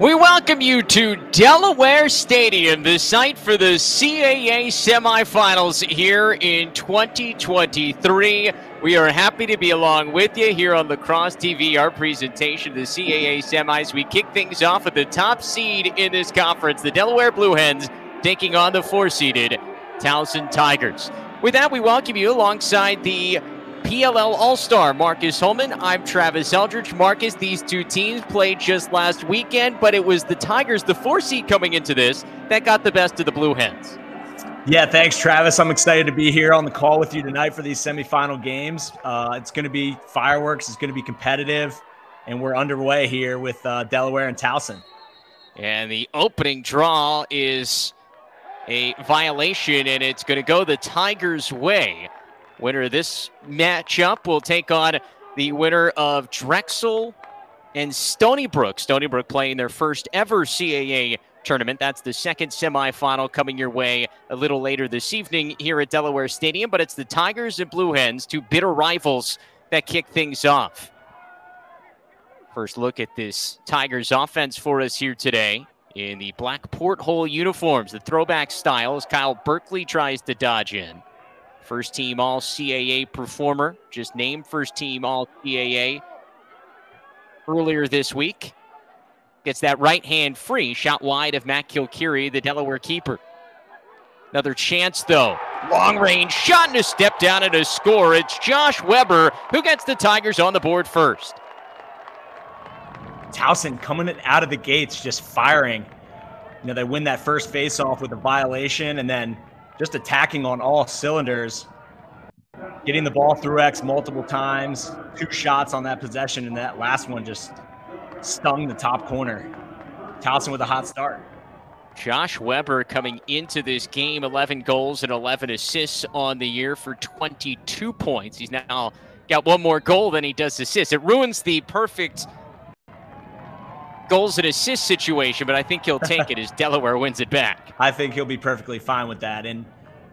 We welcome you to Delaware Stadium, the site for the CAA semifinals here in 2023. We are happy to be along with you here on Lacrosse TV, our presentation of the CAA semis. We kick things off with the top seed in this conference, the Delaware Blue Hens, taking on the four seeded Towson Tigers. With that, we welcome you alongside the PLL All Star Marcus Holman. I'm Travis Eldridge. Marcus, these two teams played just last weekend, but it was the Tigers, the four seed coming into this, that got the best of the Blue Hens. Yeah, thanks, Travis. I'm excited to be here on the call with you tonight for these semifinal games. Uh, it's going to be fireworks, it's going to be competitive, and we're underway here with uh, Delaware and Towson. And the opening draw is a violation, and it's going to go the Tigers' way. Winner of this matchup will take on the winner of Drexel and Stony Brook. Stony Brook playing their first ever CAA tournament. That's the second semifinal coming your way a little later this evening here at Delaware Stadium. But it's the Tigers and Blue Hens, two bitter rivals, that kick things off. First look at this Tigers offense for us here today in the black porthole uniforms, the throwback style Kyle Berkeley tries to dodge in. First team All CAA performer, just named first team All CAA earlier this week. Gets that right hand free, shot wide of Matt Kilkiri, the Delaware keeper. Another chance though. Long range shot and a step down and a score. It's Josh Weber who gets the Tigers on the board first. Towson coming out of the gates, just firing. You know, they win that first face-off with a violation, and then just attacking on all cylinders, getting the ball through X multiple times, two shots on that possession, and that last one just stung the top corner. Towson with a hot start. Josh Weber coming into this game, 11 goals and 11 assists on the year for 22 points. He's now got one more goal than he does assists. It ruins the perfect goals and assist situation, but I think he'll take it as Delaware wins it back. I think he'll be perfectly fine with that. And,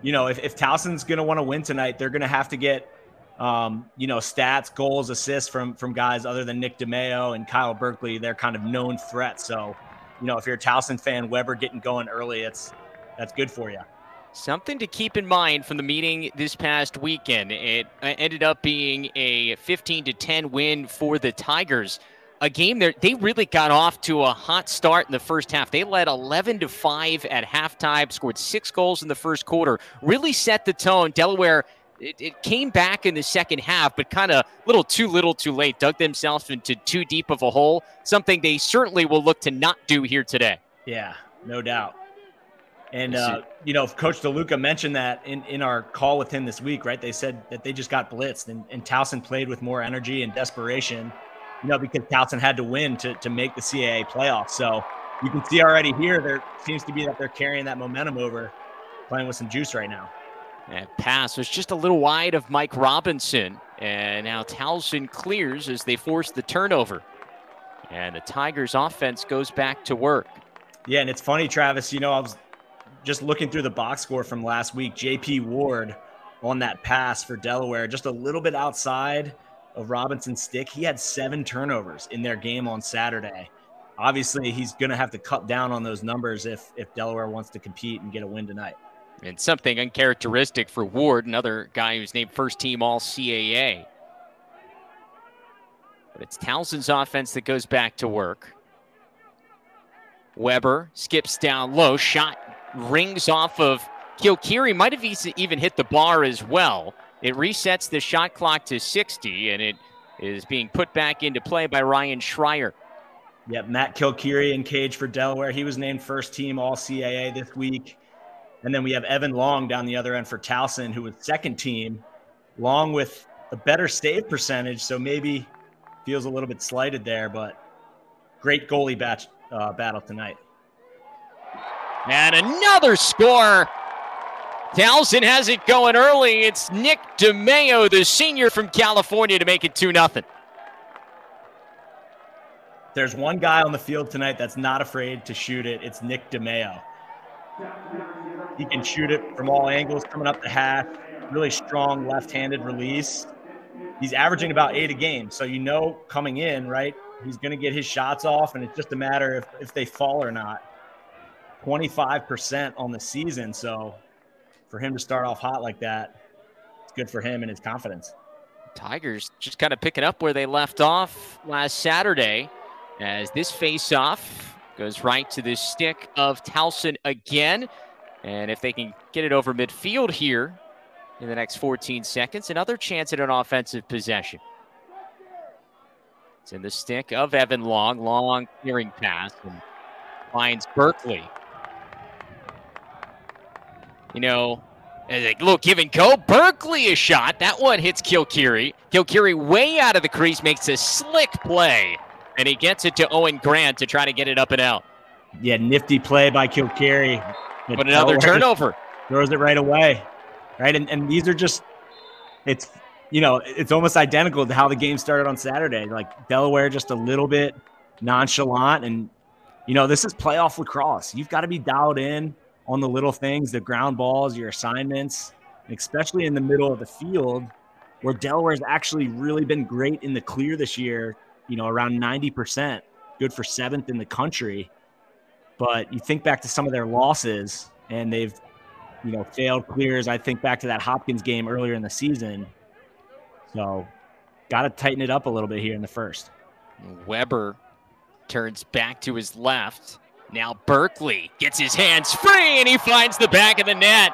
you know, if, if Towson's going to want to win tonight, they're going to have to get, um, you know, stats, goals, assists from from guys other than Nick DeMeo and Kyle Berkeley. They're kind of known threats. So, you know, if you're a Towson fan, Weber getting going early, it's that's good for you. Something to keep in mind from the meeting this past weekend. It ended up being a 15 to 10 win for the Tigers a game there they really got off to a hot start in the first half. They led 11 to 5 at halftime, scored 6 goals in the first quarter. Really set the tone. Delaware it, it came back in the second half, but kind of a little too little too late. Dug themselves into too deep of a hole. Something they certainly will look to not do here today. Yeah, no doubt. And uh, you know, Coach DeLuca mentioned that in, in our call with him this week, right? They said that they just got blitzed, and, and Towson played with more energy and desperation you know, because Towson had to win to, to make the CAA playoffs. So you can see already here, there seems to be that they're carrying that momentum over, playing with some juice right now. That pass was just a little wide of Mike Robinson. And now Towson clears as they force the turnover. And the Tigers offense goes back to work. Yeah, and it's funny, Travis, you know, I was just looking through the box score from last week. JP Ward on that pass for Delaware, just a little bit outside of Robinson's stick. He had seven turnovers in their game on Saturday. Obviously, he's going to have to cut down on those numbers if if Delaware wants to compete and get a win tonight. And something uncharacteristic for Ward, another guy who's named first team All CAA. But it's Towson's offense that goes back to work. Weber skips down low, shot rings off of Kilkiri. Might have even hit the bar as well. It resets the shot clock to 60, and it is being put back into play by Ryan Schreier. Yep, Matt Kilkiri in cage for Delaware. He was named first team All CAA this week. And then we have Evan Long down the other end for Towson, who was second team, Long with a better save percentage. So maybe feels a little bit slighted there, but great goalie batch, uh, battle tonight. And another score Towson has it going early. It's Nick DeMeo, the senior from California, to make it 2 0. There's one guy on the field tonight that's not afraid to shoot it. It's Nick DeMeo. He can shoot it from all angles coming up the half. Really strong left handed release. He's averaging about eight a game. So you know coming in, right? He's going to get his shots off, and it's just a matter of if they fall or not. 25% on the season. So for him to start off hot like that, it's good for him and his confidence. Tigers just kind of picking up where they left off last Saturday as this face-off goes right to the stick of Towson again. And if they can get it over midfield here in the next 14 seconds, another chance at an offensive possession. It's in the stick of Evan Long. Long clearing pass and finds Berkeley. You know, a little give and go. Berkeley a shot. That one hits Kilkiri. Kilkiri way out of the crease makes a slick play. And he gets it to Owen Grant to try to get it up and out. Yeah, nifty play by Kilkiri. But another turnover. Throws it right away. Right. And, and these are just, it's you know, it's almost identical to how the game started on Saturday. Like Delaware, just a little bit nonchalant. And, you know, this is playoff lacrosse. You've got to be dialed in on the little things, the ground balls, your assignments, especially in the middle of the field where Delaware's actually really been great in the clear this year, you know, around 90%, good for seventh in the country. But you think back to some of their losses and they've, you know, failed clears. I think back to that Hopkins game earlier in the season so, got to tighten it up a little bit here in the first. Weber turns back to his left. Now Berkeley gets his hands free and he finds the back of the net.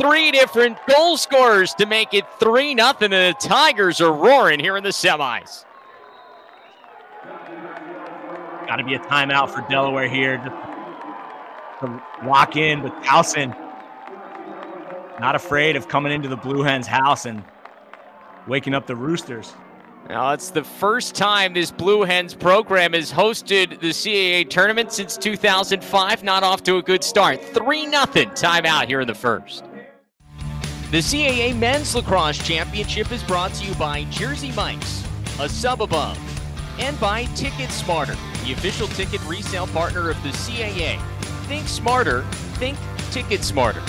Three different goal scorers to make it 3 nothing, and the Tigers are roaring here in the semis. Got to be a timeout for Delaware here to lock in with Towson. Not afraid of coming into the Blue Hens house and waking up the Roosters. Now, it's the first time this Blue Hens program has hosted the CAA tournament since 2005. Not off to a good start. 3 0 timeout here in the first. The CAA Men's Lacrosse Championship is brought to you by Jersey Mike's, a sub above, and by Ticket Smarter, the official ticket resale partner of the CAA. Think smarter, think Ticket Smarter.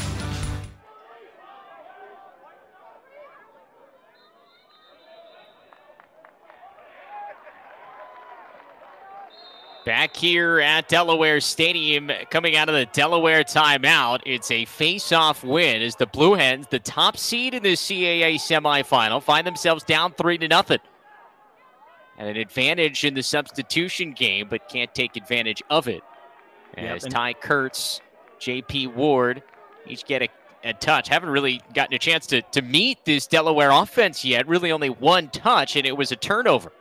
Back here at Delaware Stadium, coming out of the Delaware timeout, it's a face-off win as the Blue Hens, the top seed in the CAA semifinal, find themselves down three to nothing. And an advantage in the substitution game, but can't take advantage of it. As yep, Ty Kurtz, J.P. Ward each get a, a, touch. Haven't really gotten a chance to, to meet this Delaware offense yet. Really only one touch, and it was a turnover.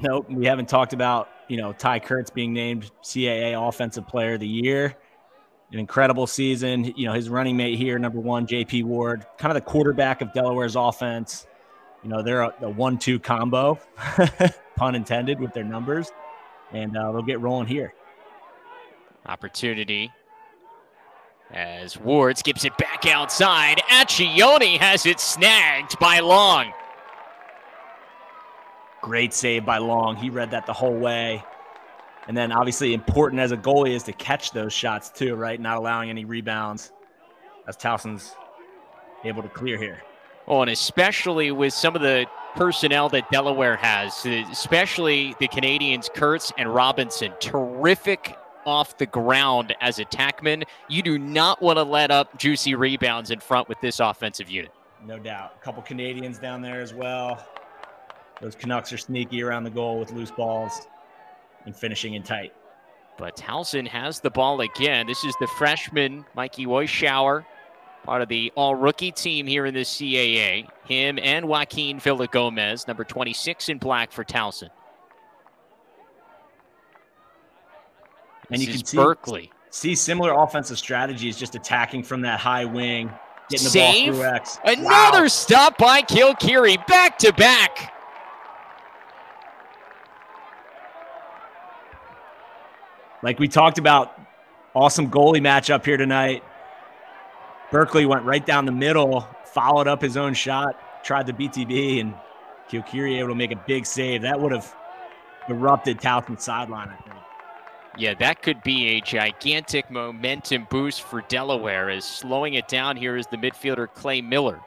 Nope, we haven't talked about you know, Ty Kurtz being named CAA Offensive Player of the Year. An incredible season. You know, his running mate here, number one, JP Ward, kind of the quarterback of Delaware's offense. You know, they're a, a one two combo, pun intended, with their numbers. And uh, they'll get rolling here. Opportunity as Ward skips it back outside. Accioni has it snagged by Long. Great save by Long. He read that the whole way. And then obviously important as a goalie is to catch those shots too, right? Not allowing any rebounds as Towson's able to clear here. Oh, and especially with some of the personnel that Delaware has, especially the Canadians, Kurtz and Robinson, terrific off the ground as attackmen. You do not want to let up juicy rebounds in front with this offensive unit. No doubt. A couple Canadians down there as well. Those Canucks are sneaky around the goal with loose balls and finishing in tight. But Towson has the ball again. This is the freshman, Mikey Weishauer, part of the all rookie team here in the CAA. Him and Joaquin Villa Gomez, number 26 in black for Towson. And you can see Berkeley. See similar offensive strategies, just attacking from that high wing, getting the Save. ball through X. Another wow. stop by Kilkiri, back to back. Like we talked about, awesome goalie matchup here tonight. Berkeley went right down the middle, followed up his own shot, tried the BTB, and Kilkiri able to make a big save. That would have erupted Towson's sideline, I think. Yeah, that could be a gigantic momentum boost for Delaware as slowing it down here is the midfielder Clay Miller.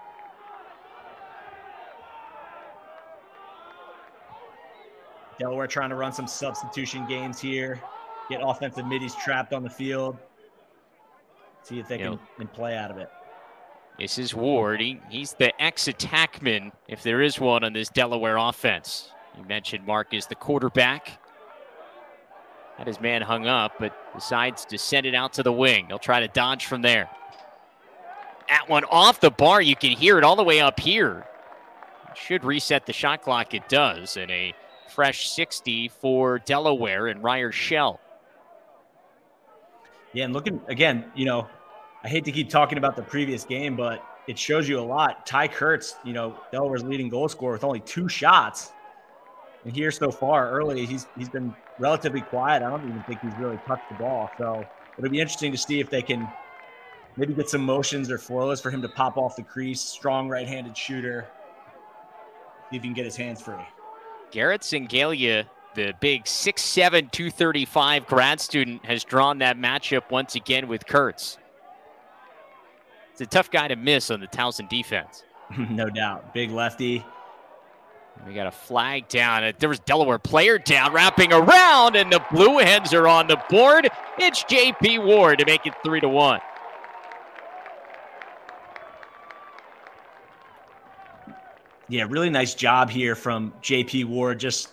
Delaware trying to run some substitution games here, get offensive middies trapped on the field, see if they can, can play out of it. This is Ward. He, he's the ex attackman, if there is one, on this Delaware offense. You mentioned Mark is the quarterback. Had his man hung up, but decides to send it out to the wing. He'll try to dodge from there. At one off the bar, you can hear it all the way up here. Should reset the shot clock. It does. And a fresh 60 for Delaware and Ryer Shell. Yeah, and looking again, you know, I hate to keep talking about the previous game, but it shows you a lot. Ty Kurtz, you know, Delaware's leading goal scorer with only two shots. And here so far, early, he's he's been relatively quiet. I don't even think he's really touched the ball. So it'll be interesting to see if they can maybe get some motions or flows for him to pop off the crease. Strong right-handed shooter. See if he can get his hands free. Garrett Singalia, the big 6'7", 235 grad student, has drawn that matchup once again with Kurtz. It's a tough guy to miss on the Towson defense. no doubt. Big lefty. We got a flag down. Uh, there was Delaware player down, wrapping around, and the Blue Hens are on the board. It's J.P. Ward to make it three to one. Yeah, really nice job here from JP Ward, just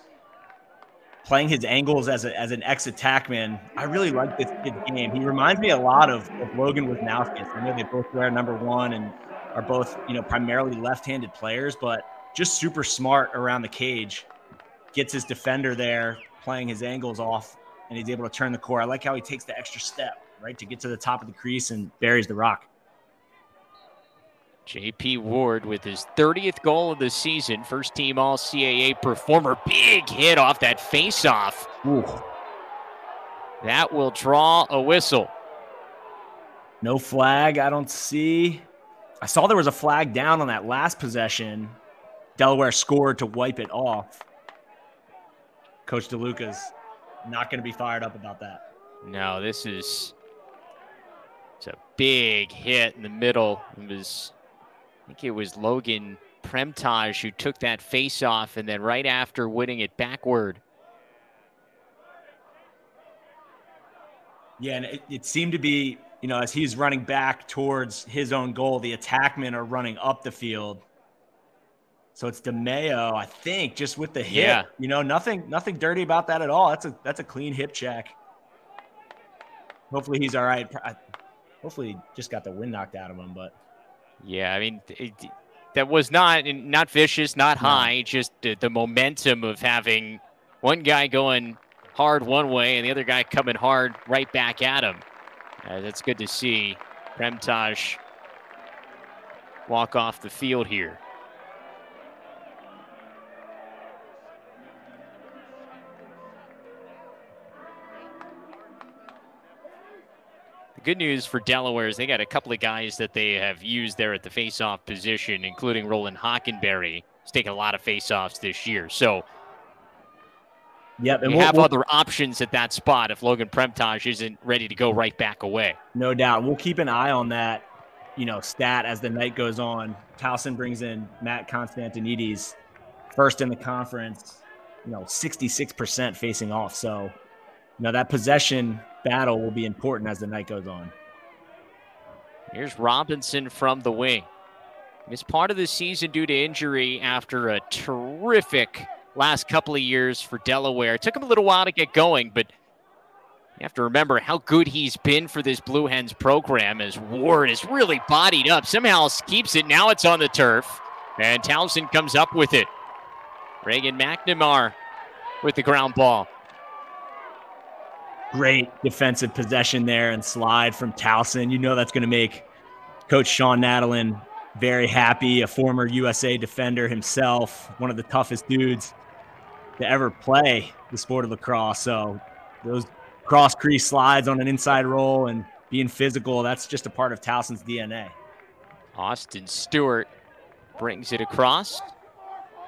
playing his angles as, a, as an ex attackman. I really like this kid's game. He reminds me a lot of, of Logan Wisnauskas. I know they both wear number one and are both, you know, primarily left-handed players, but just super smart around the cage. Gets his defender there, playing his angles off, and he's able to turn the core. I like how he takes the extra step, right, to get to the top of the crease and buries the rock. JP Ward with his 30th goal of the season, first team All CAA performer. Big hit off that face-off. That will draw a whistle. No flag, I don't see. I saw there was a flag down on that last possession. Delaware scored to wipe it off. Coach DeLuca's not going to be fired up about that. No, this is it's a big hit in the middle. It was I think it was Logan Premtage who took that face off and then right after winning it backward. Yeah, and it, it, seemed to be, you know, as he's running back towards his own goal, the attackmen are running up the field. So it's DeMeo, I think, just with the hip. Yeah. You know, nothing nothing dirty about that at all. That's a that's a clean hip check. Hopefully he's all right. Hopefully he just got the wind knocked out of him, but yeah, I mean, it, that was not not vicious, not high, no. just the, the, momentum of having one guy going hard one way and the other guy coming hard right back at him. Uh, that's good to see. Premtage walk off the field here. Good news for Delaware is they got a couple of guys that they have used there at the faceoff position, including Roland Hockenberry. He's taken a lot of faceoffs this year. So Yep, and we we'll, have we'll, other options at that spot if Logan Premtage isn't ready to go right back away. No doubt. We'll keep an eye on that, you know, stat as the night goes on. Towson brings in Matt Constantinides, first in the conference, you know, 66% facing off. So, you know, that possession battle will be important as the night goes on. Here's Robinson from the wing. Missed part of the season due to injury after a terrific last couple of years for Delaware. It took him a little while to get going, but you have to remember how good he's been for this Blue Hens program as Ward is really bodied up. Somehow keeps it. Now it's on the turf, and Towson comes up with it. Reagan McNamara with the ground ball. Great defensive possession there and slide from Towson. You know that's going to make Coach Shawn Nadelen very happy. A former USA defender himself, one of the toughest dudes to ever play the sport of lacrosse. So those cross crease slides on an inside roll and being physical, that's just a part of Towson's DNA. Austin Stewart brings it across.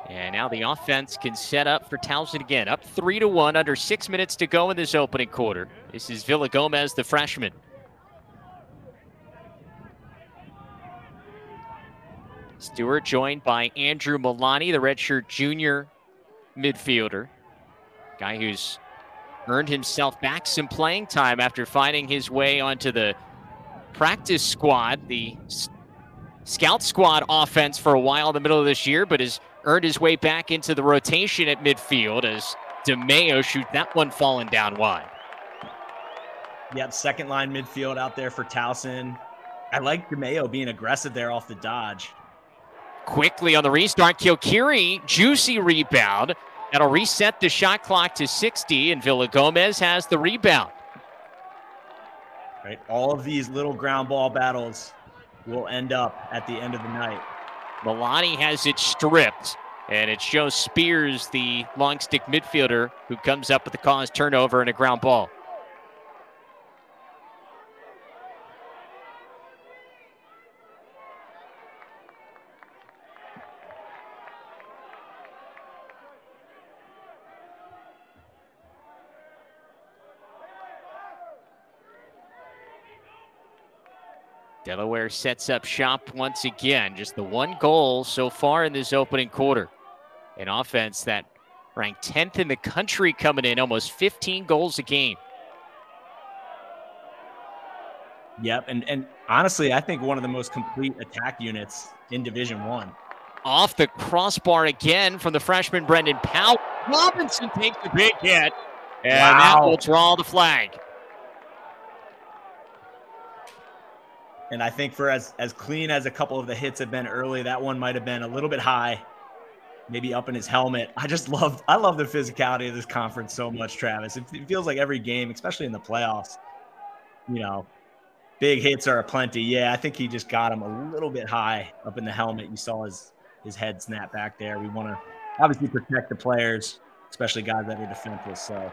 And now the offense can set up for Towson again. Up three to one, under six minutes to go in this opening quarter. This is Villa Gomez, the freshman. Stewart joined by Andrew Milani, the redshirt junior midfielder. Guy who's earned himself back some playing time after finding his way onto the practice squad, the scout squad offense for a while in the middle of this year, but has earned his way back into the rotation at midfield as DeMeo shoot that one falling down wide. Yep, second line midfield out there for Towson. I like DeMeo being aggressive there off the dodge. Quickly on the restart, Kilkiri, juicy rebound. That'll reset the shot clock to 60, and Villa Gomez has the rebound. Right, all of these little ground ball battles will end up at the end of the night. Milani has it stripped, and it shows Spears, the long stick midfielder, who comes up with the cause turnover and a ground ball. Delaware sets up shop once again. Just the one goal so far in this opening quarter. An offense that ranked 10th in the country coming in, almost 15 goals a game. Yep, and and honestly, I think one of the most complete attack units in Division One. Off the crossbar again from the freshman Brendan Powell. Robinson takes the big hit, and wow. that will draw the flag. And I think for as as clean as a couple of the hits have been early, that one might have been a little bit high, maybe up in his helmet. I just love I love the physicality of this conference so much, Travis. It, it feels like every game, especially in the playoffs, you know, big hits are a plenty. Yeah, I think he just got him a little bit high up in the helmet. You saw his his head snap back there. We want to obviously protect the players, especially guys that are defenseless. So,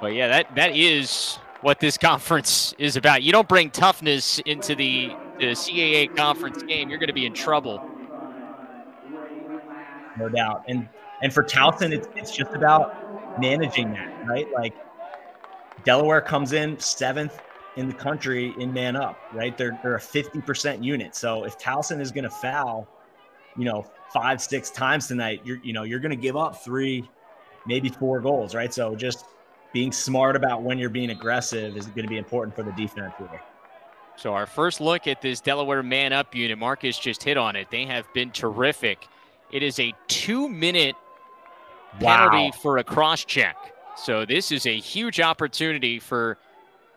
but yeah, that that is what this conference is about. You don't bring toughness into the, the CAA conference game, you're going to be in trouble. No doubt. And and for Towson, it's it's just about managing that, right? Like Delaware comes in seventh in the country in man up, right? They're they're a 50% unit. So if Towson is going to foul, you know, five, six times tonight, you're you know, you're going to give up three, maybe four goals, right? So just being smart about when you're being aggressive is going to be important for the defense here. So our first look at this Delaware man up unit, Marcus just hit on it. They have been terrific. It is a two-minute penalty wow. for a cross check. So this is a huge opportunity for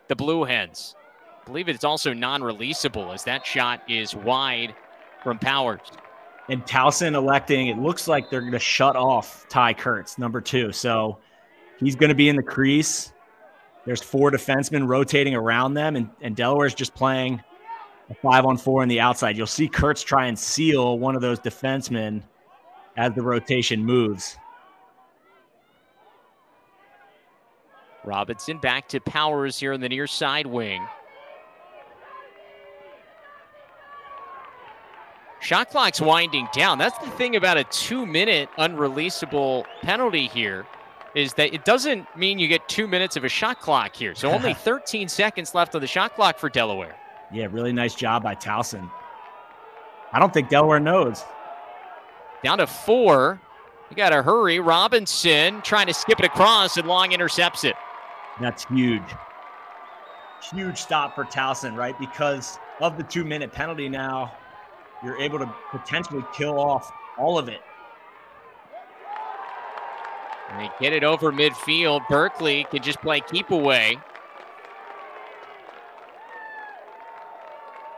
the Blue Hens. I believe it's also non-releasable as that shot is wide from Powers. And Towson electing, it looks like they're going to shut off Ty Kurtz, number two. So He's going to be in the crease. There's four defensemen rotating around them, and, and Delaware's just playing a five on four on the outside. You'll see Kurtz try and seal one of those defensemen as the rotation moves. Robinson back to Powers here in the near side wing. Shot clock's winding down. That's the thing about a two minute unreleasable penalty here is that it doesn't mean you get two minutes of a shot clock here. So only 13 seconds left on the shot clock for Delaware. Yeah, really nice job by Towson. I don't think Delaware knows. Down to four. You got to hurry. Robinson trying to skip it across, and Long intercepts it. That's huge. Huge stop for Towson, right? Because of the two minute penalty now, you're able to potentially kill off all of it and they get it over midfield. Berkeley can just play keep away.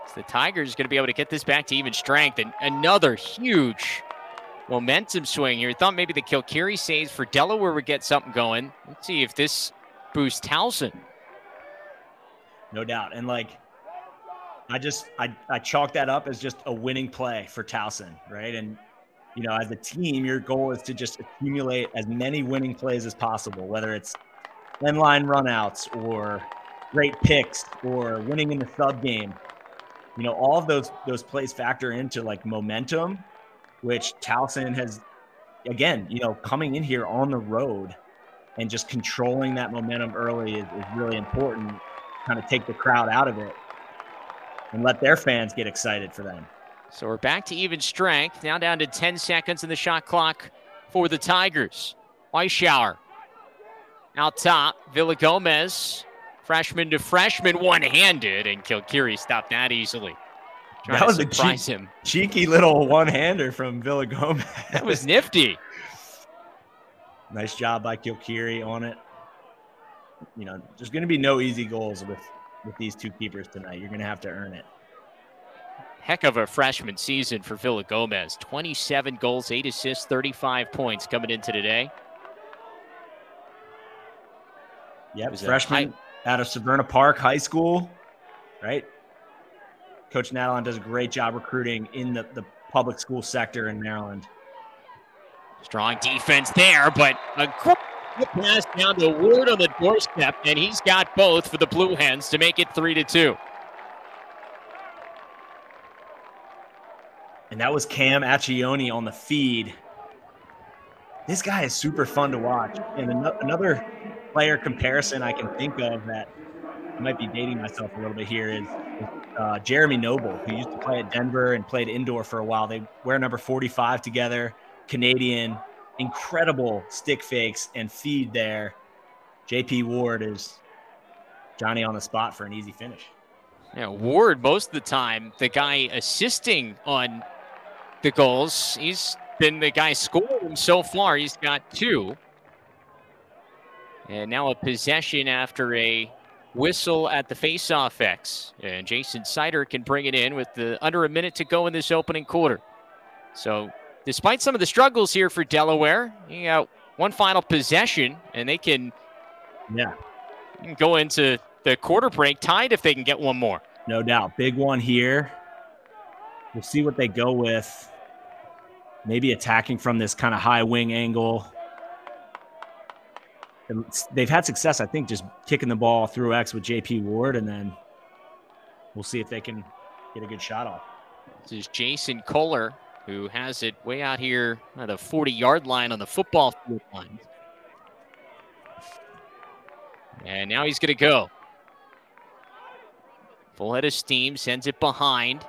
So the Tigers going to be able to get this back to even strength. And another huge momentum swing here. Thought maybe the Kilkiri saves for Delaware would get something going. Let's see if this boosts Towson. No doubt. And like, I just I, I chalk that up as just a winning play for Towson, right? And you know, as a team, your goal is to just accumulate as many winning plays as possible, whether it's end line runouts or great picks or winning in the sub game. You know, all of those those plays factor into like momentum, which Towson has again, you know, coming in here on the road and just controlling that momentum early is, is really important. Kind of take the crowd out of it and let their fans get excited for them. So we're back to even strength. Now down to 10 seconds in the shot clock for the Tigers. Weishauer out top. Villa Gomez, freshman to freshman, one handed, and Kilkiri stopped that easily. Trying that was a cheek, him. cheeky little one hander from Villa Gomez. that was nifty. nice job by Kilkiri on it. You know, there's going to be no easy goals with with these two keepers tonight. You're going to have to earn it. Heck of a freshman season for Villa Gomez. 27 goals, 8 assists, 35 points coming into today. Yep, freshman out of Severna Park High School, right? Coach Nadelen does a great job recruiting in the, the public school sector in Maryland. Strong defense there, but a quick pass down to Ward on the doorstep, and he's got both for the Blue Hens to make it three to two. And that was Cam Accioni on the feed. This guy is super fun to watch. And another player comparison I can think of that I might be dating myself a little bit here is, uh, Jeremy Noble, who used to play at Denver and played indoor for a while. They wear number 45 together, Canadian, incredible stick fakes and feed there. JP Ward is Johnny on the spot for an easy finish. Yeah, Ward most of the time, the guy assisting on the goals. He's been the guy scoring so far. He's got two. And now a possession after a whistle at the faceoff X. And Jason Sider can bring it in with the under a minute to go in this opening quarter. So, despite some of the struggles here for Delaware, you got one final possession, and they can yeah go into the quarter break tied if they can get one more. No doubt. Big one here. We'll see what they go with. Maybe attacking from this kind of high wing angle they've had success, I think, just kicking the ball through X with JP Ward, and then we'll see if they can get a good shot off. This is Jason Kohler, who has it way out here at the 40 yard line on the football field line. And now he's going to go. Full head of steam, sends it behind.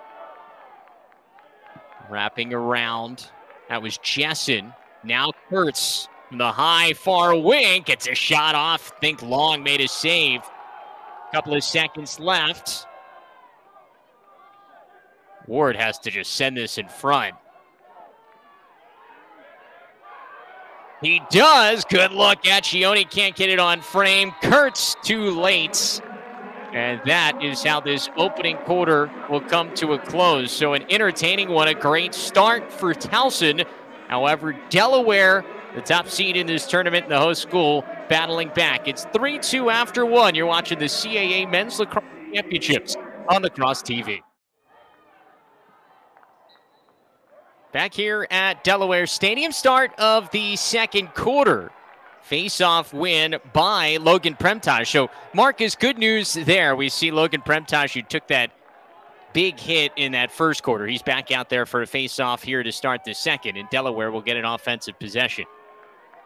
Wrapping around. That was Jessen. Now Kurtz from the high far wing gets a shot off. Think Long made a save. A Couple of seconds left. Ward has to just send this in front. He does. Good look. Accioni can't get it on frame. Kurtz too late. And that is how this opening quarter will come to a close. So, an entertaining one, a great start for Towson. However, Delaware the top seed in this tournament, the host school, battling back. It's 3 2 after one. You're watching the CAA Men's Lacrosse Championships on Lacrosse TV. Back here at Delaware Stadium, start of the second quarter. Face-off win by Logan Premtage. So, Marcus, good news there. We see Logan Premtage, who took that big hit in that first quarter. He's back out there for a face-off here to start the second, and Delaware will get an offensive possession.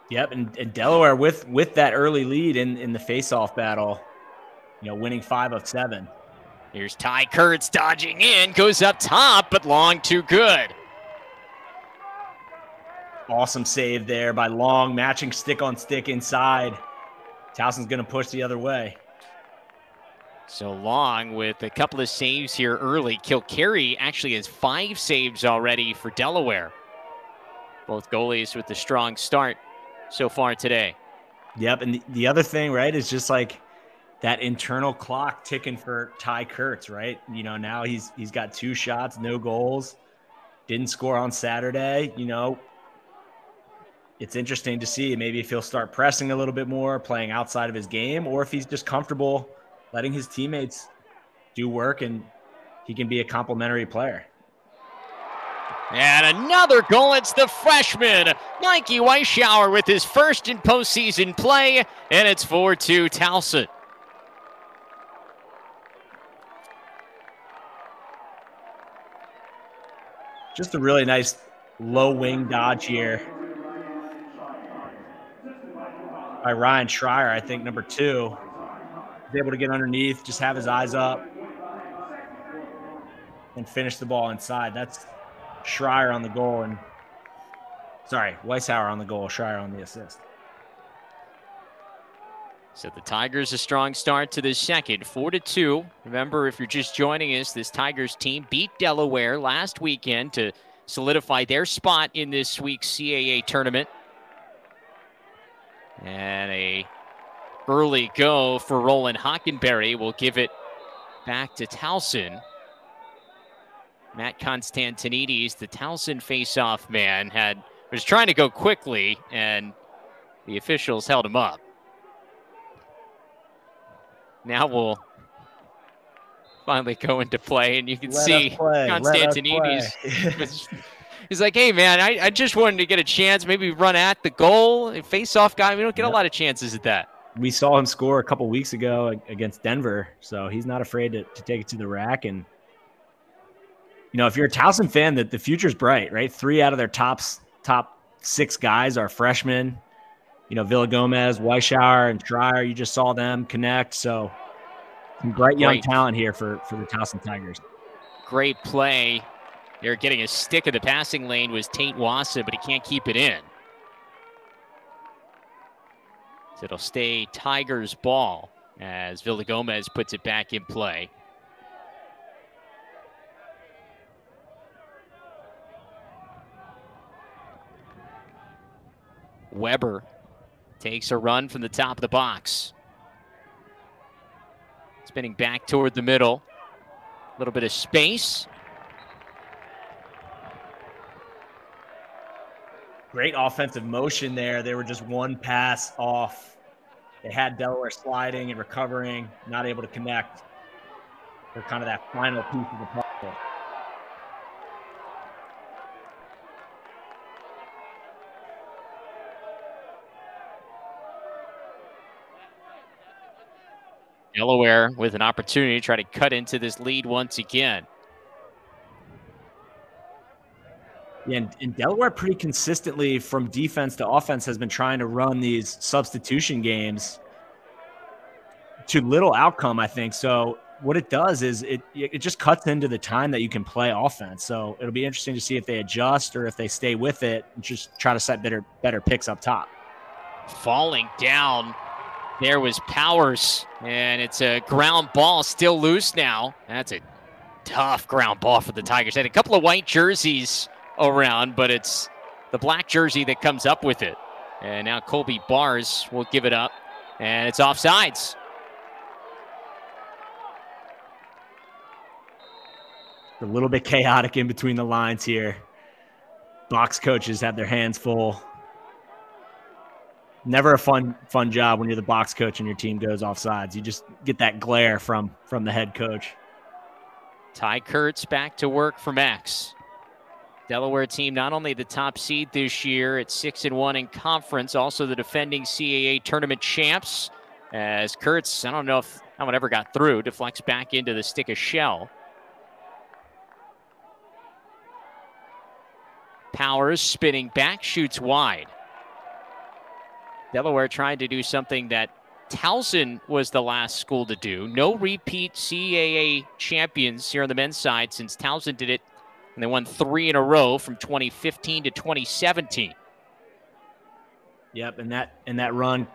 Yep, and, and Delaware with with that early lead in in the faceoff battle, you know, winning five of seven. Here's Ty Kurtz dodging in, goes up top, but long too good. Awesome save there by Long, matching stick on stick inside. Towson's going to push the other way. So Long with a couple of saves here early. Kilcarry actually has five saves already for Delaware. Both goalies with a strong start so far today. Yep. And the, the other thing, right, is just like that internal clock ticking for Ty Kurtz, right? You know, now he's he's got two shots, no goals, didn't score on Saturday. You know, it's interesting to see maybe if he'll start pressing a little bit more, playing outside of his game, or if he's just comfortable letting his teammates do work and he can be a complementary player. And another goal. It's the freshman, Mikey Weishauer, with his first in postseason play, and it's 4 2 Towson. Just a really nice low wing dodge here by Ryan Schreier, I think, number two. He's able to get underneath, just have his eyes up, and finish the ball inside. That's Schreier on the goal and sorry, Weishauer on the goal, Schreier on the assist. So the Tigers a strong start to the second, four to two. Remember, if you're just joining us, this Tigers team beat Delaware last weekend to solidify their spot in this week's CAA tournament. And a early go for Roland Hockenberry will give it back to Towson. Matt Constantinides, the Towson faceoff man, had was trying to go quickly, and the officials held him up. Now we'll finally go into play, and you can Let see. Constantinides. He's like, hey, man, I, I just wanted to get a chance, maybe run at the goal. Face off guy, we don't get a lot of chances at that. we saw him score a couple weeks ago against Denver, so he's not afraid to, to take it to the rack. And you know, if you're a Towson fan, that the future's bright, right? Three out of their tops top six guys are freshmen. You know, Villa Gomez, Weishauer, and Schreier. You just saw them connect. So some bright young Great. talent here for for the Towson Tigers. Great play. They're getting a stick of the passing lane was Tate Wassa, but he can't keep it in. So it'll stay Tigers ball as Villa Gomez puts it back in play. Weber takes a run from the top of the box. Spinning back toward the middle. A little bit of space. Great offensive motion there. They were just one pass off. They had Delaware sliding and recovering, not able to connect. They're kind of that final piece of the puzzle. Delaware with an opportunity to try to cut into this lead once again. Yeah, and, and Delaware pretty consistently from defense to offense has been trying to run these substitution games to little outcome, I think. So what it does is it it just cuts into the time that you can play offense. So it'll be interesting to see if they adjust or if they stay with it and just try to set better better picks up top. Falling down. There was Powers, and it's a ground ball still loose now. That's a tough ground ball for the Tigers. They had a couple of white jerseys around, but it's the black jersey that comes up with it. And now Colby Bars will give it up, and it's offsides. A little bit chaotic in between the lines here. Box coaches have their hands full. Never a fun fun job when you're the box coach and your team goes offsides. You just get that glare from from the head coach. Ty Kurtz back to work for Max. Delaware team not only the top seed this year at six and one in conference, also the defending CAA tournament champs. As Kurtz, I don't know if that one ever got through, deflects back into the stick of shell. Powers spinning back, shoots wide. Delaware trying to do something that Towson was the last school to do. No repeat CAA champions here on the men's side since Towson did it, and they won three in a row from 2015 to 2017. Yep, and that and that run,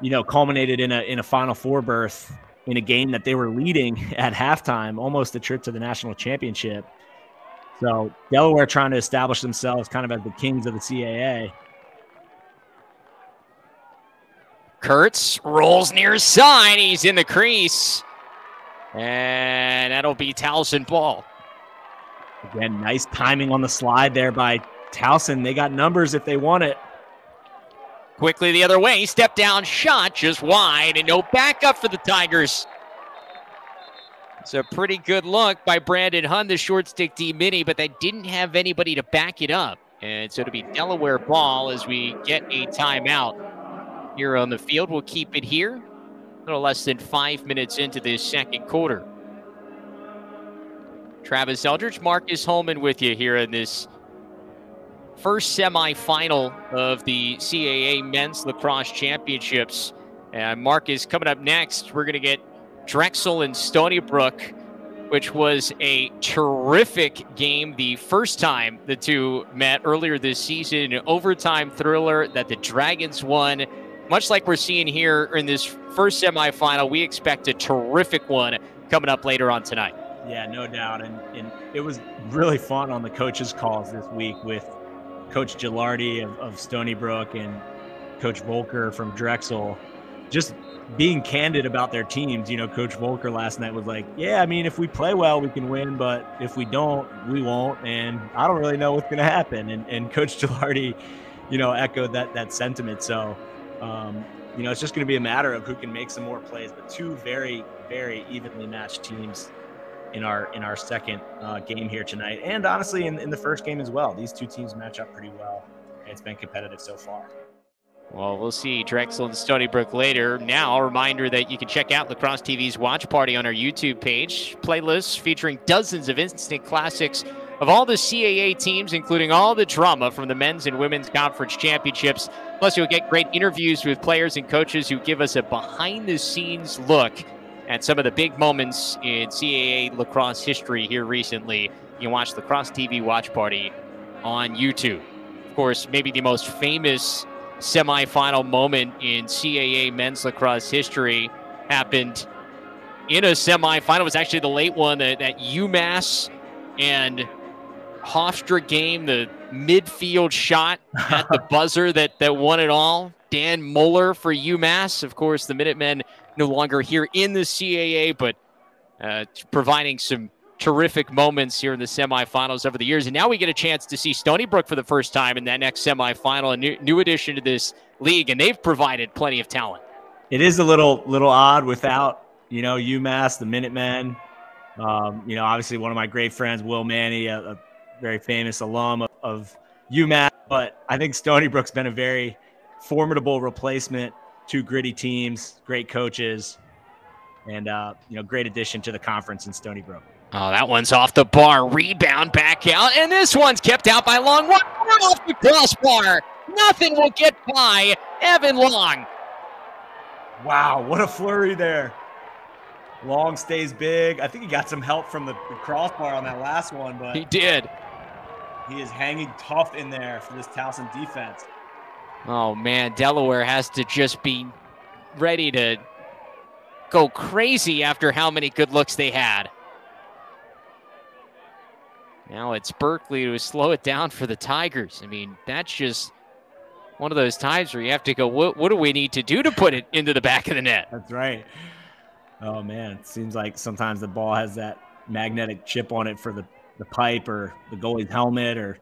you know, culminated in a in a Final Four berth in a game that they were leading at halftime, almost a trip to the national championship. So Delaware trying to establish themselves kind of as the kings of the CAA. Kurtz rolls near side. He's in the crease. And that'll be Towson ball. Again, nice timing on the slide there by Towson. They got numbers if they want it. Quickly the other way. Step down shot just wide and no backup for the Tigers. It's a pretty good look by Brandon Hun, the short stick D mini, but they didn't have anybody to back it up. And so it'll be Delaware ball as we get a timeout here on the field. We'll keep it here. A little less than five minutes into this second quarter. Travis Eldridge, Marcus Holman with you here in this first semifinal of the CAA Men's Lacrosse Championships. And Marcus, coming up next, we're going to get Drexel and Stony Brook, which was a terrific game the first time the two met earlier this season. An overtime thriller that the Dragons won much like we're seeing here in this first semifinal, we expect a terrific one coming up later on tonight. Yeah, no doubt. And, and it was really fun on the coaches' calls this week with Coach Gilardi of, of Stony Brook and Coach Voelker from Drexel. Just being candid about their teams. You know, Coach Voelker last night was like, "Yeah, I mean, if we play well, we can win, but if we don't, we won't." And I don't really know what's going to happen. And, and Coach Gilardi, you know, echoed that that sentiment. So, um, you know, it's just going to be a matter of who can make some more plays. But two very, very evenly matched teams in our in our second uh, game here tonight, and honestly, in, in the first game as well. These two teams match up pretty well. It's been competitive so far. Well, we'll see Drexel and Stony Brook later. Now, a reminder that you can check out Lacrosse TV's Watch Party on our YouTube page. Playlists featuring dozens of instant classics of all the CAA teams, including all the drama from the men's and women's conference championships. Plus, you'll get great interviews with players and coaches who give us a behind the scenes look at some of the big moments in CAA lacrosse history here recently. You can watch Lacrosse TV Watch Party on YouTube. Of course, maybe the most famous semifinal moment in CAA men's lacrosse history happened in a semifinal. It was actually the late one that, that UMass and Hofstra game, the midfield shot at the buzzer that, that won it all. Dan Moeller for UMass. Of course, the Minutemen no longer here in the CAA, but uh, providing some terrific moments here in the semifinals over the years. And now we get a chance to see Stony Brook for the first time in that next semifinal, a new, new addition to this league, and they've provided plenty of talent. It is a little little odd without you know UMass, the Minutemen. Um, you know, obviously one of my great friends, Will Manny, a, a very famous alum of, of UMass. But I think Stony Brook's been a very formidable replacement. Two gritty teams, great coaches, and uh, you know, great addition to the conference in Stony Brook. Oh, that one's off the bar. Rebound back out. And this one's kept out by Long. One off the crossbar. Nothing will get by Evan Long. Wow, what a flurry there. Long stays big. I think he got some help from the, the crossbar on that last one, but he did. He is hanging tough in there for this Towson defense. Oh man, Delaware has to just be ready to go crazy after how many good looks they had. Now it's Berkeley to slow it down for the Tigers. I mean, that's just one of those times where you have to go, what, what do we need to do to put it into the back of the net? That's right. Oh, man. It seems like sometimes the ball has that magnetic chip on it for the, the pipe or the goalie's helmet or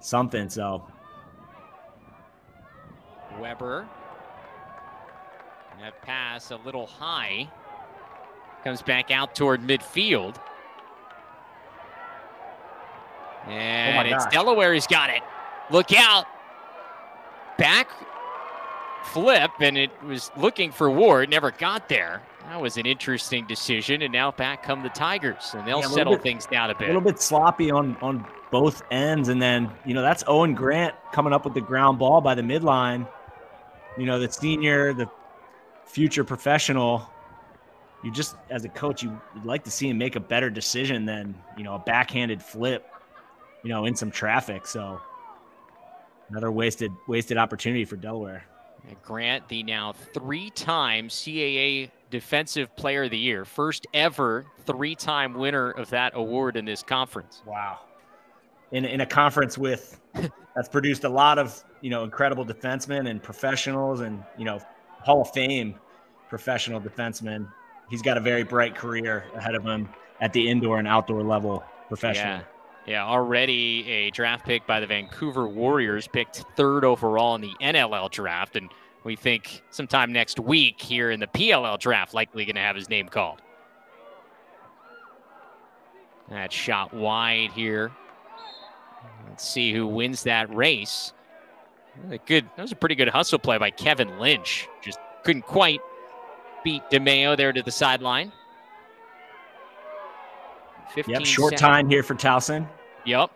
something. So, Weber. And That pass a little high. Comes back out toward midfield. And oh it's. Delaware who's got it. Look out. Back flip, and it was looking for Ward, never got there. That was an interesting decision, and now back come the Tigers, and they'll yeah, settle bit, things down a bit. A little bit sloppy on on both ends, and then you know that's Owen Grant coming up with the ground ball by the midline. You know the senior, the future professional. You just as a coach, you would like to see him make a better decision than you know a backhanded flip you know, in some traffic. So another wasted wasted opportunity for Delaware. Grant, the now three-time CAA Defensive Player of the Year, first ever three-time winner of that award in this conference. Wow. In, in a conference with that's produced a lot of you know incredible defensemen and professionals and you know Hall of Fame professional defensemen. He's got a very bright career ahead of him at the indoor and outdoor level professionally. Yeah. Yeah, already a draft pick by the Vancouver Warriors, picked third overall in the NLL draft. And we think sometime next week here in the PLL draft, likely going to have his name called. That shot wide here. Let's see who wins that race. A good, that was a pretty good hustle play by Kevin Lynch. Just couldn't quite beat DeMeo there to the sideline. yep, short seconds. time here for Towson. Yep.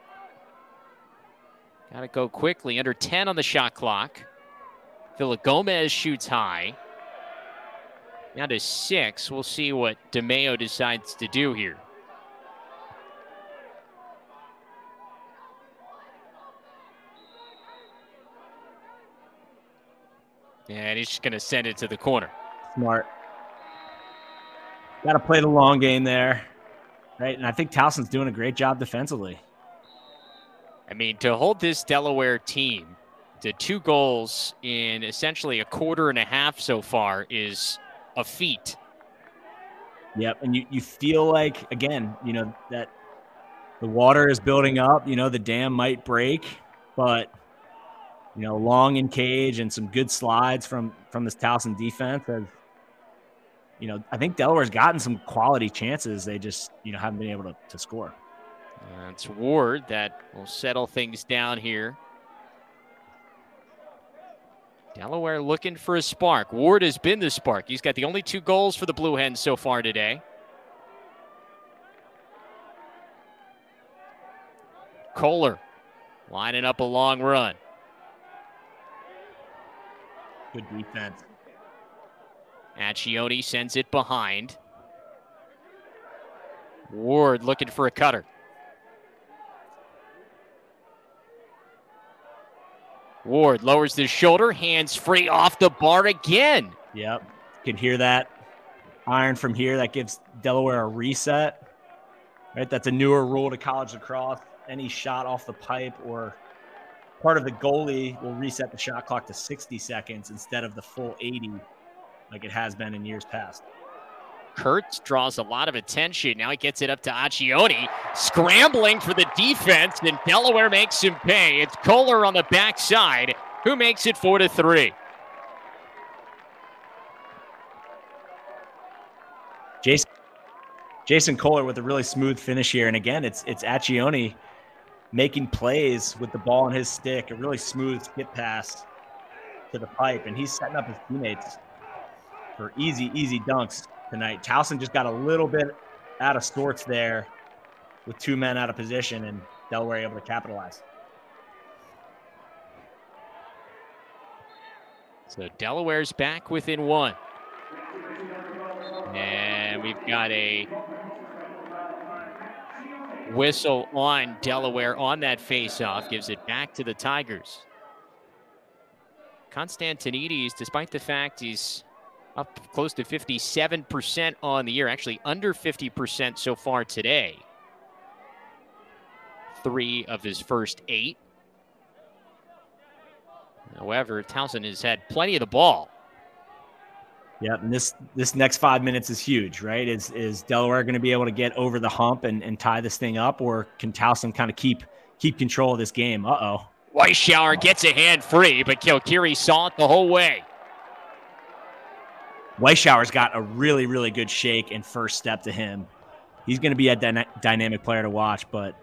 Got to go quickly. Under 10 on the shot clock. Villagomez shoots high. Now to six. We'll see what DeMeo decides to do here. And he's just going to send it to the corner. Smart. Got to play the long game there, right? And I think Towson's doing a great job defensively. I mean, to hold this Delaware team to two goals in essentially a quarter and a half so far is a feat. Yep, and you, you feel like again, you know, that the water is building up, you know, the dam might break, but you know, long in cage and some good slides from from this Towson defense has you know, I think Delaware's gotten some quality chances. They just, you know, haven't been able to, to score. Uh, it's Ward that will settle things down here. Delaware looking for a spark. Ward has been the spark. He's got the only two goals for the Blue Hens so far today. Kohler lining up a long run. Good defense. Accioni sends it behind. Ward looking for a cutter. Ward lowers the shoulder, hands free off the bar again. Yep. Can hear that iron from here. That gives Delaware a reset. Right? That's a newer rule to college lacrosse. Any shot off the pipe or part of the goalie will reset the shot clock to 60 seconds instead of the full 80 like it has been in years past. Kurtz draws a lot of attention. Now he gets it up to Accioni, scrambling for the defense, and Delaware makes him pay. It's Kohler on the backside who makes it four to three. Jason Jason Kohler with a really smooth finish here, and again, it's it's Accioni making plays with the ball in his stick, a really smooth skip pass to the pipe, and he's setting up his teammates for easy, easy dunks tonight. Towson just got a little bit out of sorts there with two men out of position, and Delaware able to capitalize. So Delaware's back within one. And we've got a whistle on Delaware on that face-off. Gives it back to the Tigers. Constantinides, despite the fact he's up close to 57% on the year, actually under 50% so far today. Three of his first eight. However, Towson has had plenty of the ball. Yeah, and this this next five minutes is huge, right? Is is Delaware going to be able to get over the hump and, and tie this thing up, or can Towson kind of keep keep control of this game? Uh oh. Weishauer gets a hand free, but Kilkiri saw it the whole way. Weishauer's got a really, really good shake and first step to him. He's going to be a dyna- dynamic player to watch, but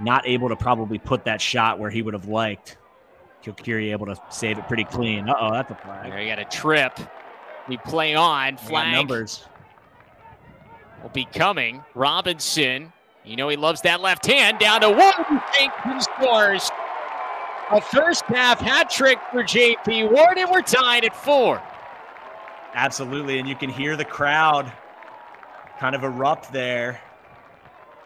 not able to probably put that shot where he would have liked. Kilkiri able to save it pretty clean. Uh oh, that's a flag. There, you got a trip. We play on. Flag numbers will be coming. Robinson, you know he loves that left hand down to Ward. Who scores a first half hat trick for JP Ward, and we're tied at four. Absolutely. And you can hear the crowd kind of erupt there.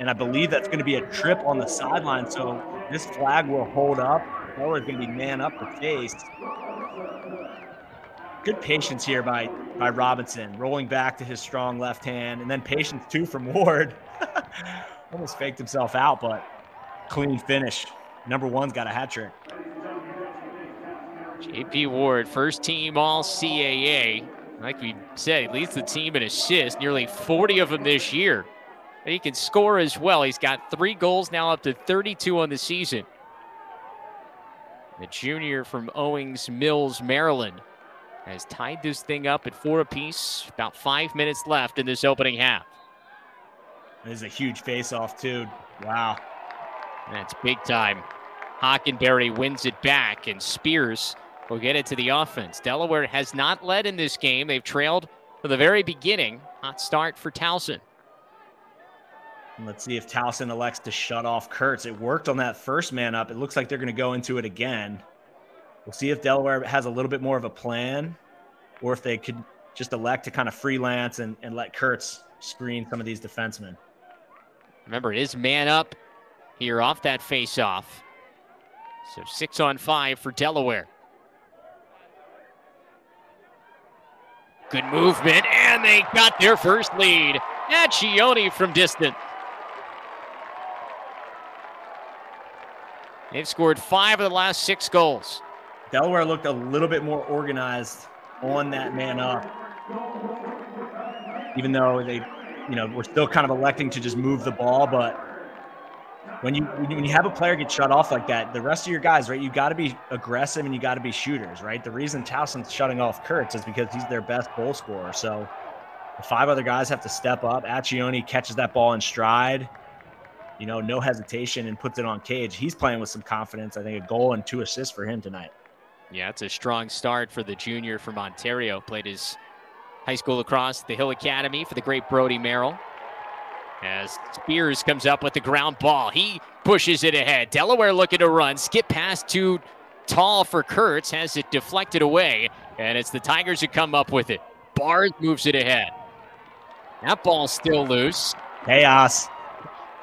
And I believe that's going to be a trip on the sideline. So this flag will hold up. Is going to be man up the face. Good patience here by by Robinson, rolling back to his strong left hand, and then patience too from Ward. Almost faked himself out, but clean finish. Number one's got a hat trick. JP Ward, first team All CAA. Like we said, he leads the team in assists, nearly 40 of them this year. And he can score as well. He's got three goals now, up to 32 on the season. The junior from Owings Mills, Maryland, has tied this thing up at four apiece. About five minutes left in this opening half. This is a huge face-off too. Wow. That's big time. Hockenberry wins it back, and Spears will get it to the offense. Delaware has not led in this game. They've trailed from the very beginning. Hot start for Towson. Let's see if Towson elects to shut off Kurtz. It worked on that first man up. It looks like they're going to go into it again. We'll see if Delaware has a little bit more of a plan or if they could just elect to kind of freelance and, and let Kurtz screen some of these defensemen. Remember, it is man up here off that face off. So six on five for Delaware. Good movement, and they got their first lead. Accioni from distance. They've scored five of the last six goals. Delaware looked a little bit more organized on that man up. Even though they, you know, we're still kind of electing to just move the ball, but when you when you have a player get shut off like that, the rest of your guys, right, you got to be aggressive and you got to be shooters, right? The reason Towson's shutting off Kurtz is because he's their best goal scorer. So the five other guys have to step up. Accioni catches that ball in stride, you know, no hesitation and puts it on cage. He's playing with some confidence. I think a goal and two assists for him tonight. Yeah, it's a strong start for the junior from Ontario. Played his high school lacrosse at the Hill Academy for the great Brody Merrill. As Spears comes up with the ground ball, he pushes it ahead. Delaware looking to run, skip past too tall for Kurtz, has it deflected away, and it's the Tigers who come up with it. Bars moves it ahead. That ball's still loose. Chaos.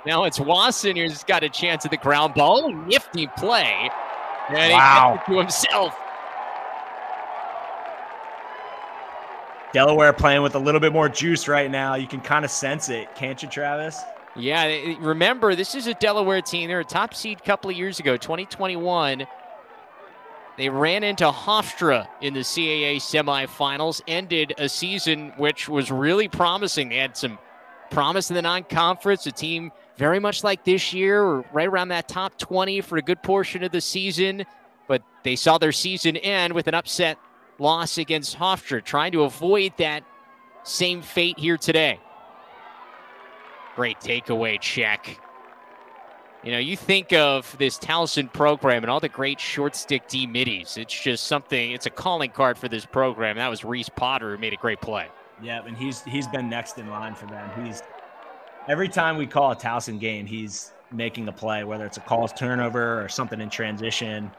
Now it's Wasson who's got a chance at the ground ball. Nifty play. And wow. he it to himself. Delaware playing with a little bit more juice right now. You can kind of sense it, can't you, Travis? Yeah, remember, this is a Delaware team. They're a top seed a couple of years ago, 2021. They ran into Hofstra in the CAA semifinals, ended a season which was really promising. They had some promise in the non conference, a team very much like this year, right around that top 20 for a good portion of the season. But they saw their season end with an upset loss against Hofstra, trying to avoid that same fate here today. Great takeaway check. You know, you think of this Towson program and all the great short stick D middies. It's just something, it's a calling card for this program. That was Reese Potter who made a great play. Yeah, and he's he's been next in line for them. He's every time we call a Towson game, he's making a play, whether it's a calls turnover or something in transition.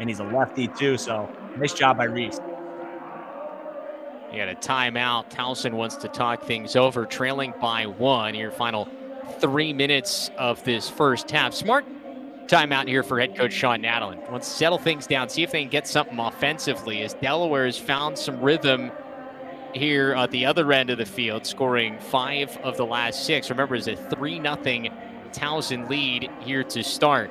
And he's a lefty too, so nice job by Reese. You got a timeout. Towson wants to talk things over, trailing by one. Your final three minutes of this first half. Smart timeout here for head coach Shawn Nadelen. To settle things down, see if they can get something offensively. As Delaware has found some rhythm here at the other end of the field, scoring five of the last six. Remember, it's a 3 0 Towson lead here to start.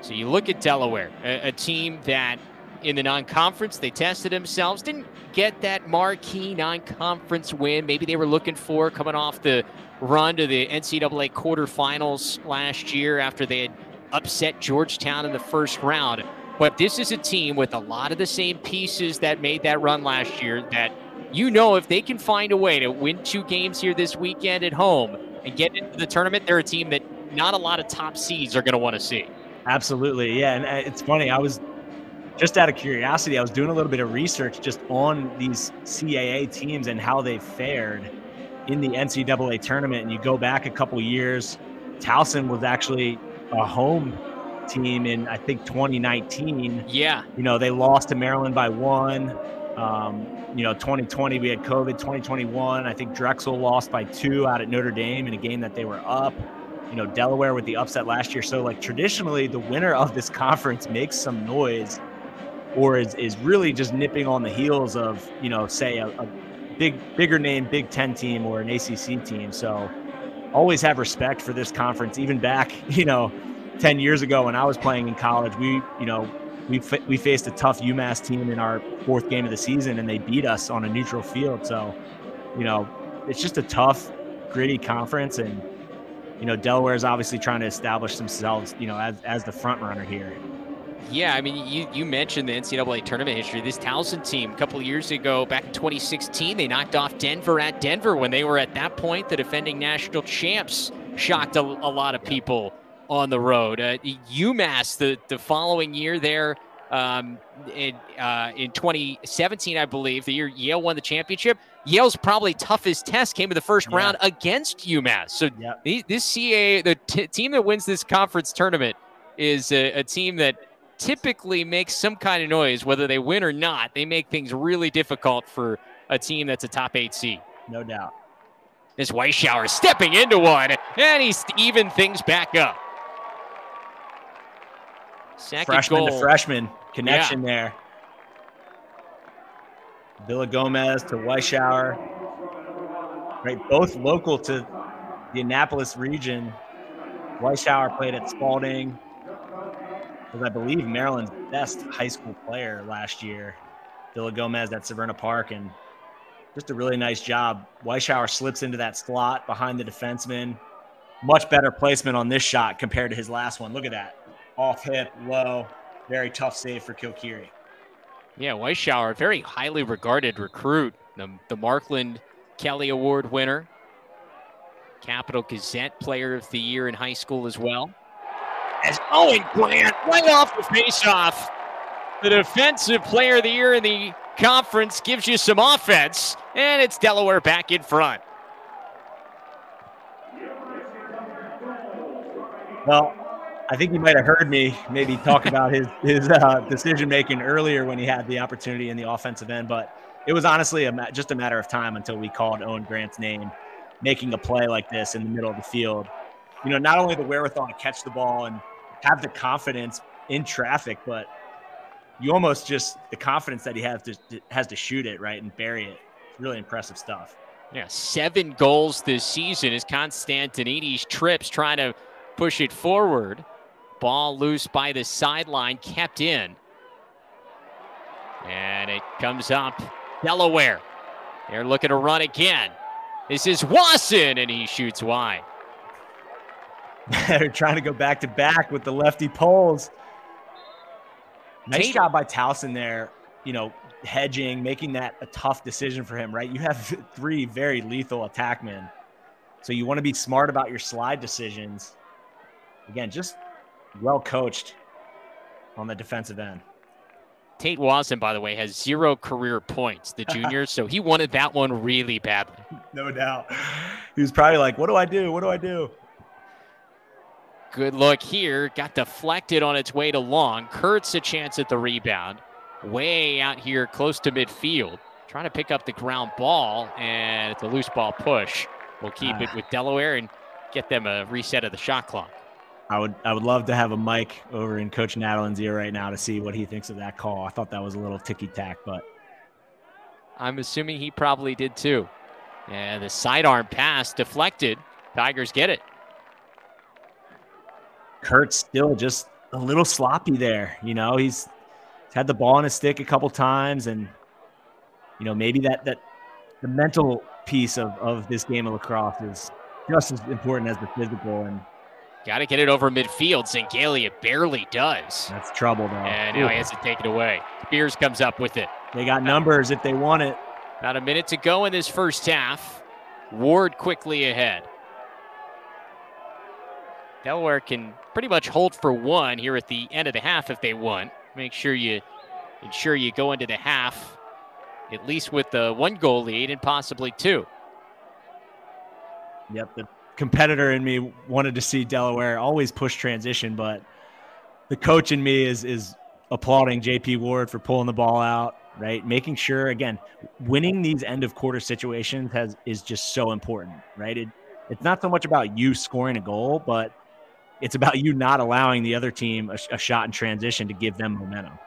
So you look at Delaware, a, a team that in the non-conference. They tested themselves, didn't get that marquee non-conference win. Maybe they were looking for coming off the run to the NCAA quarterfinals last year after they had upset Georgetown in the first round. But this is a team with a lot of the same pieces that made that run last year that you know if they can find a way to win two games here this weekend at home and get into the tournament, they're a team that not a lot of top seeds are going to want to see. Absolutely. Yeah. And uh, it's funny. I was just out of curiosity, I was doing a little bit of research just on these CAA teams and how they fared in the NCAA tournament. And you go back a couple years, Towson was actually a home team in I think 2019. Yeah, you know they lost to Maryland by one. Um, you know, 2020 we had COVID. 2021, I think Drexel lost by two out at Notre Dame in a game that they were up. You know, Delaware with the upset last year. So like traditionally, the winner of this conference makes some noise or is, is really just nipping on the heels of, you know, say a, a big, bigger name Big Ten team or an ACC team. So always have respect for this conference. Even back, you know, 10 years ago when I was playing in college, we, you know, we, we faced a tough UMass team in our fourth game of the season and they beat us on a neutral field. So, you know, it's just a tough, gritty conference. And, you know, Delaware is obviously trying to establish themselves, you know, as, as the front runner here. Yeah, I mean, you, you mentioned the NCAA tournament history. This Towson team, a couple of years ago, back in 2016, they knocked off Denver at Denver when they were at that point the defending national champs. Shocked a, a lot of people on the road. Uh, UMass, the, the following year there, um, in, uh, in 2017, I believe, the year Yale won the championship. Yale's probably toughest test came in the first yeah. round against UMass. So yeah. this CA, the t- team that wins this conference tournament, is a, a team that typically makes some kind of noise, whether they win or not. They make things really difficult for a team that's a top eight seed. No doubt. This Weishauer stepping into one, and he's even things back up. Second freshman goal. to freshman connection yeah. there. Villagomez to Weishauer, right? Both local to the Annapolis region. Weishauer played at Spalding, was I believe Maryland's best high school player last year. Villagomez at Severna Park, and just a really nice job. Weishauer slips into that slot behind the defenseman. Much better placement on this shot compared to his last one. Look at that. Off hip, low, very tough save for Kilkiri. Yeah, Weishauer, very highly regarded recruit, the, the Markland Kelly Award winner, Capital Gazette Player of the Year in high school as well. As Owen Grant right off the faceoff, the Defensive Player of the Year in the conference gives you some offense, and it's Delaware back in front. Well, I think you might have heard me maybe talk about his his uh, decision making earlier when he had the opportunity in the offensive end, but it was honestly a ma- just a matter of time until we called Owen Grant's name, making a play like this in the middle of the field. You know, not only the wherewithal to catch the ball and have the confidence in traffic, but you almost just the confidence that he has to has to shoot it right and bury it. Really impressive stuff. Yeah, seven goals this season as Constantinides trips trying to push it forward. Ball loose by the sideline, kept in. And it comes up Delaware. They're looking to run again. This is Wasson, and he shoots wide. They're trying to go back to back with the lefty poles. Nice Tate. job by Towson there, you know, hedging, making that a tough decision for him, right? You have three very lethal attackmen. So you want to be smart about your slide decisions. Again, just well coached on the defensive end. Tate Wasson, by the way, has zero career points, the junior, so he wanted that one really badly. No doubt. He was probably like, What do I do? What do I do? Good look here. Got deflected on its way to long. Kurtz a chance at the rebound. Way out here close to midfield. Trying to pick up the ground ball, and it's a loose ball push. We'll keep it ah. with Delaware and get them a reset of the shot clock. I would I would love to have a mic over in Coach Nadelen's ear right now to see what he thinks of that call. I thought that was a little ticky tack, but I'm assuming he probably did too. And the sidearm pass deflected. Tigers get it. Kurtz still just a little sloppy there. You know, he's, he's had the ball on his stick a couple times, and you know maybe that that the mental piece of of this game of lacrosse is just as important as the physical and Got to get it over midfield. Zingalia barely does. That's trouble, though. And now Ooh. he has to take it away. Spears comes up with it. They got numbers if they want it. About a minute to go in this first half. Ward quickly ahead. Delaware can pretty much hold for one here at the end of the half if they want. Make sure you ensure you go into the half at least with the one goal lead and possibly two. Yep, the competitor in me wanted to see Delaware always push transition, but the coach in me is is applauding JP Ward for pulling the ball out, right? Making sure again, winning these end of quarter situations has is just so important, right? It, it's not so much about you scoring a goal, but it's about you not allowing the other team a, a shot in transition to give them momentum.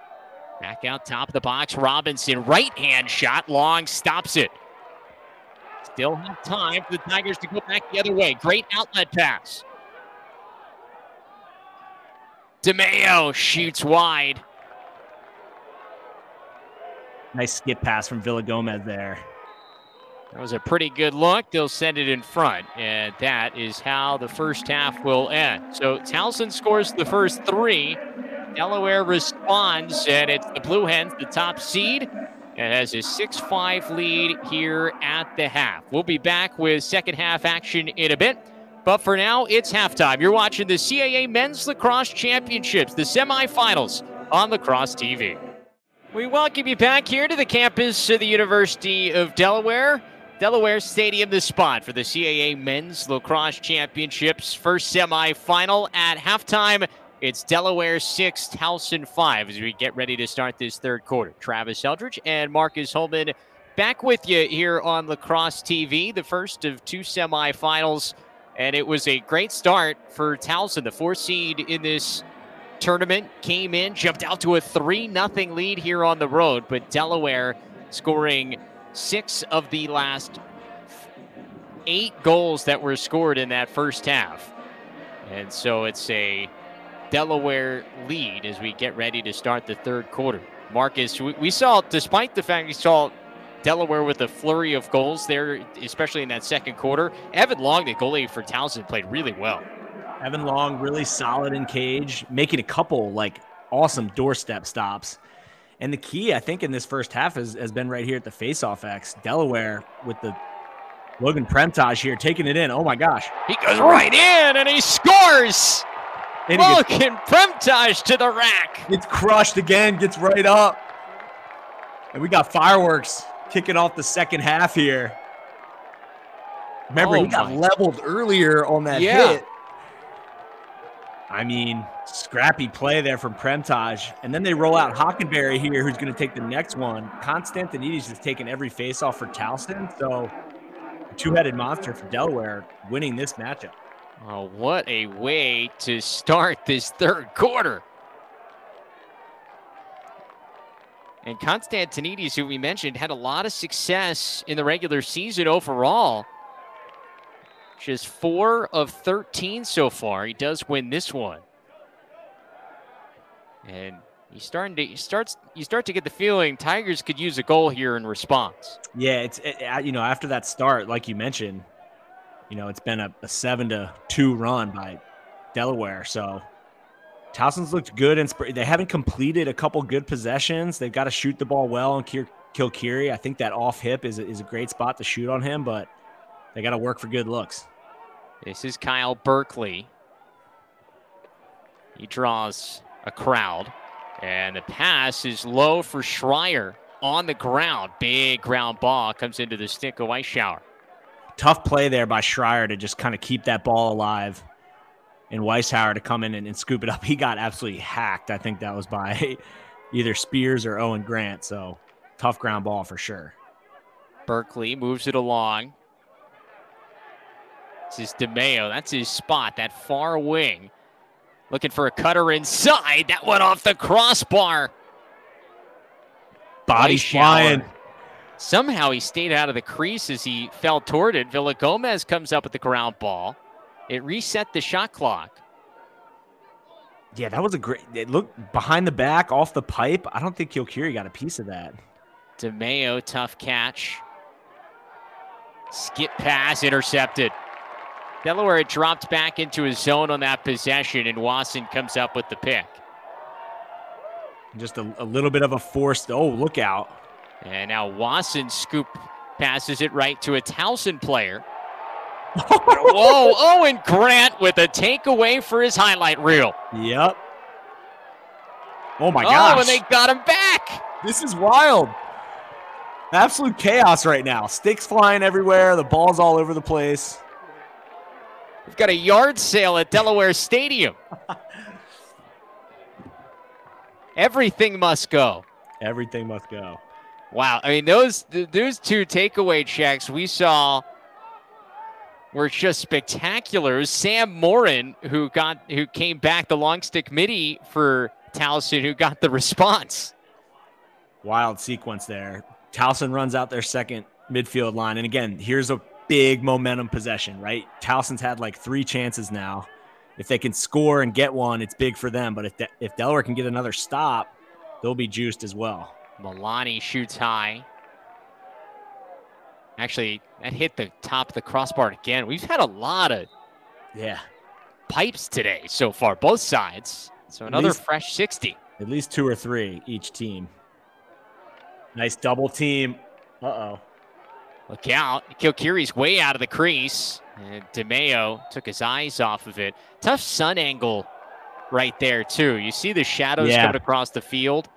Back out top of the box, Robinson, right hand shot, long stops it. Still have time for the Tigers to go back the other way. Great outlet pass. DeMeo shoots wide. Nice skip pass from Villagomez there. That was a pretty good look. They'll send it in front, and that is how the first half will end. So Towson scores the first three. Delaware responds, and it's the Blue Hens, the top seed, and has a 6 5 lead here at the half. We'll be back with second half action in a bit. But for now, it's halftime. You're watching the CAA Men's Lacrosse Championships, the semifinals on Lacrosse TV. We welcome you back here to the campus of the University of Delaware. Delaware Stadium, the spot for the CAA Men's Lacrosse Championships first semifinal at halftime. It's Delaware 6, Towson 5 as we get ready to start this third quarter. Travis Eldridge and Marcus Holman back with you here on Lacrosse TV, the first of two semifinals. And it was a great start for Towson, the fourth seed in this tournament. Came in, jumped out to a 3 0 lead here on the road, but Delaware scoring six of the last eight goals that were scored in that first half. And so it's a Delaware lead as we get ready to start the third quarter. Marcus, we, saw, despite the fact we saw Delaware with a flurry of goals there, especially in that second quarter, Evan Long, the goalie for Towson, played really well. Evan Long, really solid in cage, making a couple like awesome doorstep stops. And the key, I think, in this first half has, has been right here at the faceoff X. Delaware with the Logan Premtage here taking it in. Oh my gosh. He goes right in and he scores. And Logan Premtage to the rack. It's crushed again, gets right up. And we got fireworks kicking off the second half here. Remember, oh he got leveled earlier on that yeah. hit. I mean, scrappy play there from Premtage. And then they roll out Hockenberry here, who's going to take the next one. Constantinides has taken every face off for Towson. So, two headed monster for Delaware winning this matchup. Oh, what a way to start this third quarter. And Konstantinidis, who we mentioned, had a lot of success in the regular season overall. Just four of 13 so far. He does win this one. And he's starting to he starts you start to get the feeling Tigers could use a goal here in response. Yeah, it's it, you know after that start, like you mentioned, you know, it's been a, a seven to two run by Delaware. So Towson's looked good and they haven't completed a couple good possessions. They've got to shoot the ball well on Kilkiri. I think that off hip is a, is a great spot to shoot on him, but they got to work for good looks. This is Kyle Berkeley. He draws a crowd, and the pass is low for Schreier on the ground. Big ground ball comes into the stick of Weishauer tough play there by Schreier to just kind of keep that ball alive and Weishauer to come in and, and, scoop it up. He got absolutely hacked. I think that was by either Spears or Owen Grant. So tough ground ball for sure. Berkeley moves it along. This is DeMeo. That's his spot, that far wing. Looking for a cutter inside. That went off the crossbar. Body flying. Somehow he stayed out of the crease as he fell toward it. Villagomez comes up with the ground ball. It reset the shot clock. Yeah, that was a great. It looked behind the back, off the pipe. I don't think Kilkiri got a piece of that. DeMeo, tough catch. Skip pass intercepted. Delaware dropped back into his zone on that possession, and Wasson comes up with the pick. Just a, a little bit of a forced. Oh, look out! And now Wasson scoop passes it right to a Towson player. Whoa, Owen Grant with a takeaway for his highlight reel. Yep. Oh my gosh. Oh, and they got him back. This is wild. Absolute chaos right now. Sticks flying everywhere. The ball's all over the place. We've got a yard sale at Delaware Stadium. Everything must go. Everything must go. Wow, I mean those those two takeaway checks we saw were just spectacular. Sam Morin who got who came back the long stick midi for Towson who got the response. Wild sequence there. Towson runs out their second midfield line, and again, here's a big momentum possession. Right, Towson's had like three chances now. If they can score and get one, it's big for them. But if De- if Delaware can get another stop, they'll be juiced as well. Milani shoots high. Actually, that hit the top of the crossbar again. We've had a lot of yeah pipes today so far, both sides. So another least, fresh 60. At least two or three each team. Nice double team. Uh oh. Look out. Kilkiri's way out of the crease. And DeMeo took his eyes off of it. Tough sun angle right there, too. You see the shadows yeah. coming across the field.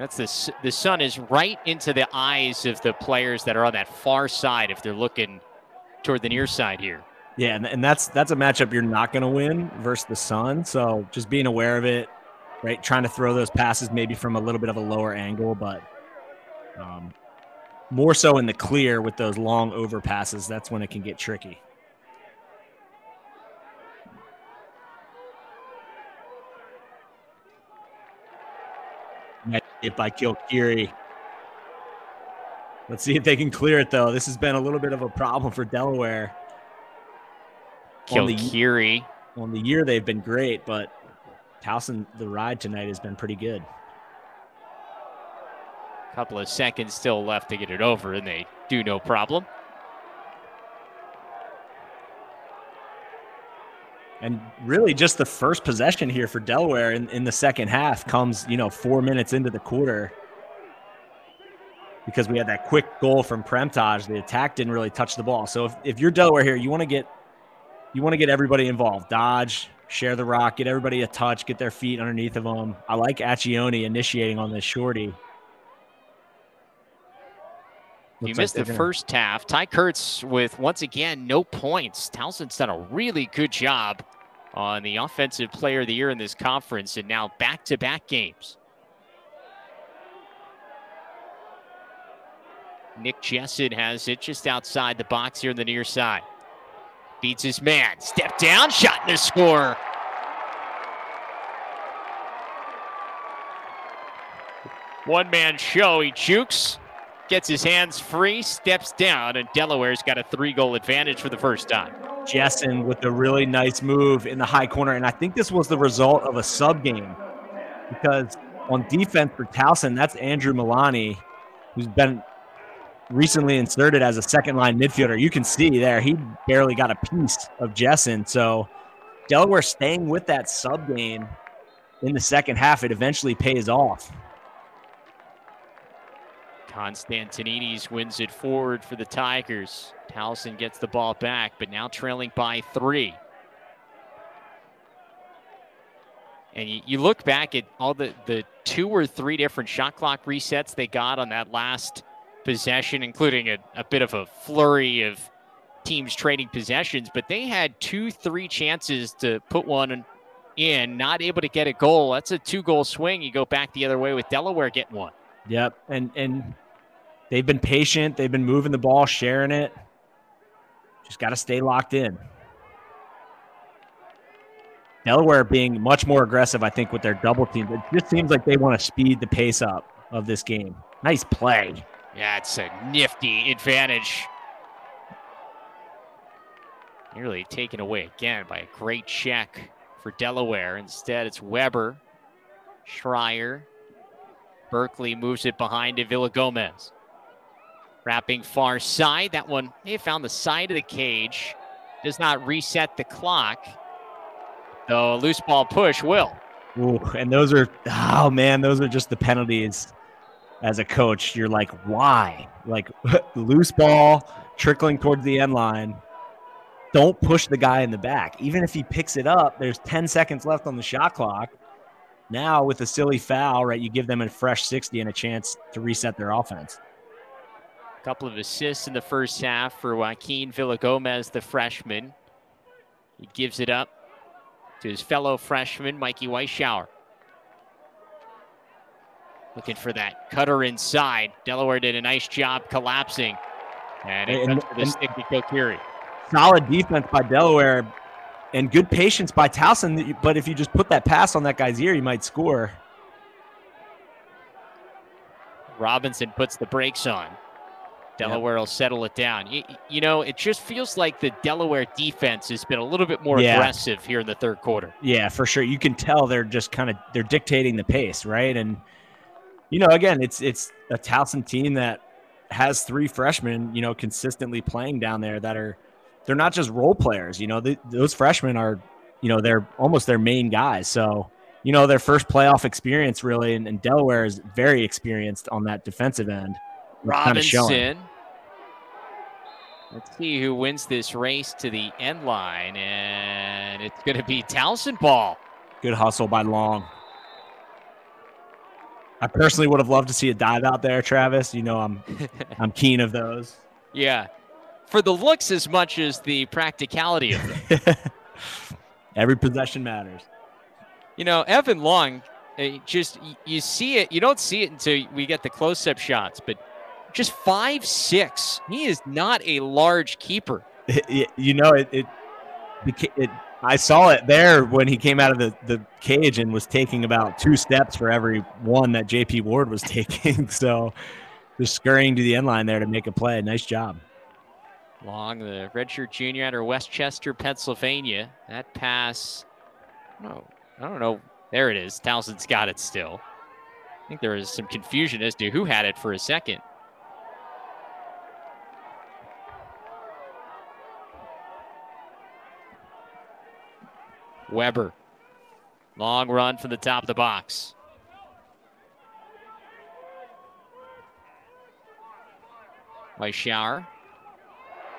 That's the the sun is right into the eyes of the players that are on that far side if they're looking toward the near side here. Yeah, and, and that's that's a matchup you're not going to win versus the sun. So just being aware of it, right? Trying to throw those passes maybe from a little bit of a lower angle, but um, more so in the clear with those long overpasses. That's when it can get tricky. Hit by Kilkiri. Let's see if they can clear it, though. This has been a little bit of a problem for Delaware. Kilkiri. On the, on the year, they've been great, but Towson, the ride tonight has been pretty good. A Couple of seconds still left to get it over, and they do no problem. And really, just the first possession here for Delaware in, in the second half comes, you know, four minutes into the quarter. Because we had that quick goal from Premtaj, the attack didn't really touch the ball. So if, if you're Delaware here, you want to get you want to get everybody involved. Dodge, share the rock, get everybody a touch, get their feet underneath of them. I like Accioni initiating on this shorty. You missed like the gonna... first half. Ty Kurtz with once again no points. Towson's done a really good job on the offensive player of the year in this conference, and now back-to-back games. Nick Jessen has it just outside the box here in the near side. Beats his man. Step down, shot and a score. One man show. He jukes, gets his hands free, steps down, and Delaware's got a three goal advantage for the first time. Jessen with a really nice move in the high corner. And I think this was the result of a sub game because on defense for Towson, that's Andrew Milani, who's been recently inserted as a second line midfielder. You can see there, he barely got a piece of Jessen. So Delaware staying with that sub game in the second half, it eventually pays off. Constantinides wins it forward for the Tigers. Towson gets the ball back, but now trailing by three. And you, you, look back at all the, the two or three different shot clock resets they got on that last possession, including a, a bit of a flurry of teams trading possessions, but they had two, three chances to put one in, not able to get a goal. That's a two goal swing. You go back the other way with Delaware getting one. Yep. And and they've been patient. They've been moving the ball, sharing it. Just got to stay locked in. Delaware being much more aggressive, I think, with their double team. It just seems like they want to speed the pace up of this game. Nice play. Yeah, it's a nifty advantage. Nearly taken away again by a great check for Delaware. Instead, it's Weber, Schreier. Berkeley moves it behind to Villagomez. Wrapping far side. That one, they found the side of the cage. Does not reset the clock. Though a loose ball push will. Ooh, and those are, oh man, those are just the penalties as a coach, you're like, why? Like loose ball trickling towards the end line. Don't push the guy in the back. Even if he picks it up, there's 10 seconds left on the shot clock. Now, with a silly foul, right, you give them a fresh 60 and a chance to reset their offense. A couple of assists in the first half for Joaquin Villagomez, the freshman. He gives it up to his fellow freshman, Mikey Weishauer. Looking for that cutter inside. Delaware did a nice job collapsing. And it comes to the stick to Kilkiri. Solid defense by Delaware and good patience by Towson. But if you just put that pass on that guy's ear, you might score. Robinson puts the brakes on. Delaware yep. will settle it down. You, you, know, it just feels like the Delaware defense has been a little bit more yeah. aggressive here in the third quarter. Yeah, for sure. You can tell they're just kind of they're dictating the pace, right? And you know, again, it's it's a Towson team that has three freshmen, you know, consistently playing down there that are they're not just role players. You know, the, those freshmen are, you know, they're almost their main guys. So, you know, their first playoff experience really, and, and Delaware is very experienced on that defensive end. Robinson. Let's see who wins this race to the end line, and it's going to be Towson ball. Good hustle by Long. I personally would have loved to see a dive out there, Travis. You know, I'm I'm keen of those. Yeah, for the looks as much as the practicality of it. Every possession matters. You know, Evan Long, eh, just you see it. You don't see it until we get the close-up shots, but just five six. He is not a large keeper. you know, it, it it I saw it there when he came out of the, the cage and was taking about two steps for every one that JP Ward was taking. so just scurrying to the end line there to make a play. Nice job. Long, the redshirt junior out of Westchester, Pennsylvania. That pass, no, I don't know. There it is. Towson's got it still. I think there was some confusion as to who had it for a second. Weber. Long run from the top of the box. Weishauer.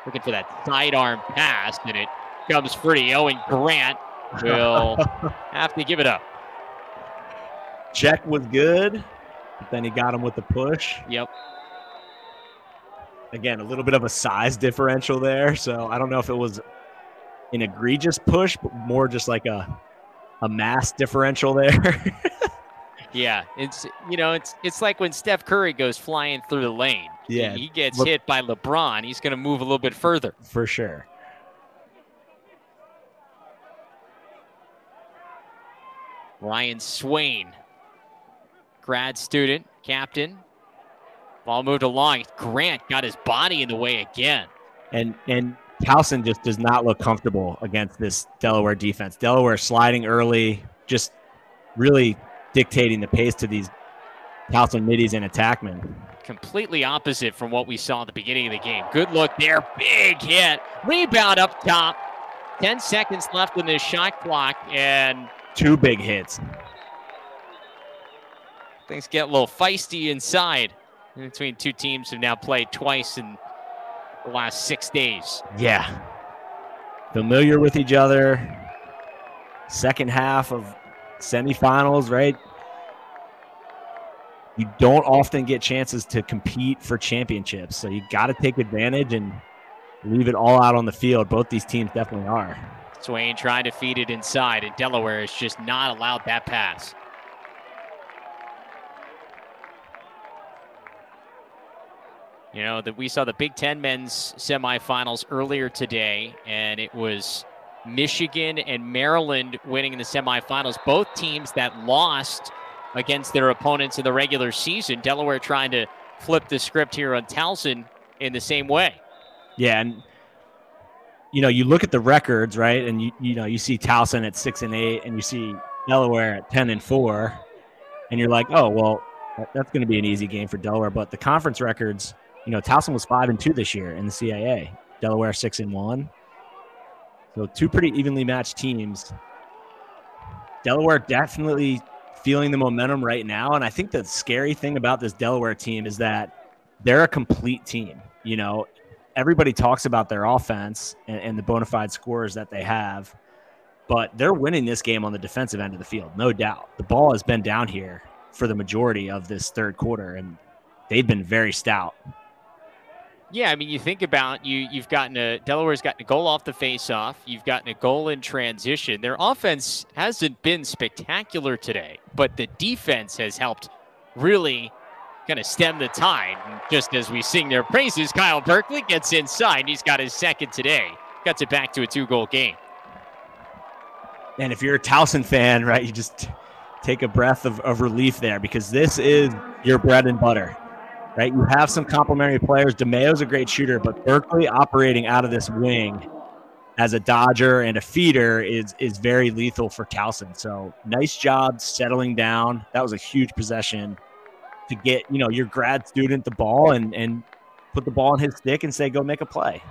looking for that sidearm pass, and it comes free. Owen Grant will have to give it up. Check was good, but then he got him with the push. Yep. Again, a little bit of a size differential there, so I don't know if it was an egregious push, but more just like a a mass differential there. yeah, it's you know it's it's like when Steph Curry goes flying through the lane. Yeah, he gets Le- hit by LeBron. He's going to move a little bit further for sure. Ryan Swain, grad student, captain. Ball moved along. Grant got his body in the way again. And and Towson just does not look comfortable against this Delaware defense. Delaware sliding early, just really dictating the pace to these Towson middies and attackmen. Completely opposite from what we saw at the beginning of the game. Good look there. Big hit. Rebound up top. 10 seconds left in this shot clock, and two big hits. Things get a little feisty inside between two teams who now played twice in the last six days. Yeah. Familiar with each other. Second half of semifinals, right? You don't often get chances to compete for championships. So you got to take advantage and leave it all out on the field. Both these teams definitely are. Swain trying to feed it inside, and Delaware has just not allowed that pass. You know, that we saw the Big Ten men's semifinals earlier today, and it was Michigan and Maryland winning in the semifinals. Both teams that lost against their opponents in the regular season. Delaware trying to flip the script here on Towson in the same way. Yeah, and you know, you look at the records, right? And you you know, you see Towson at six and eight, and you see Delaware at ten and four, and you're like, oh well, that's going to be an easy game for Delaware. But the conference records you know, Towson was five and two this year in the CAA. Delaware six and one. So two pretty evenly matched teams. Delaware definitely feeling the momentum right now. And I think the scary thing about this Delaware team is that they're a complete team. You know, everybody talks about their offense and, and the bona fide scores that they have, but they're winning this game on the defensive end of the field, no doubt. The ball has been down here for the majority of this third quarter, and they've been very stout. Yeah, I mean, you think about you. You've gotten a Delaware's gotten a goal off the faceoff. You've gotten a goal in transition. Their offense hasn't been spectacular today, but the defense has helped really kind of stem the tide. And just as we sing their praises, Kyle Berkeley gets inside. He's got his second today. Cuts it back to a two-goal game. And if you're a Towson fan, right, you just take a breath of, of relief there because this is your bread and butter right? You have some complementary players. DeMeo's a great shooter, but Berkeley operating out of this wing as a dodger and a feeder is is very lethal for Towson. So nice job settling down. That was a huge possession to get you know your grad student the ball and and put the ball in his stick and say go make a play.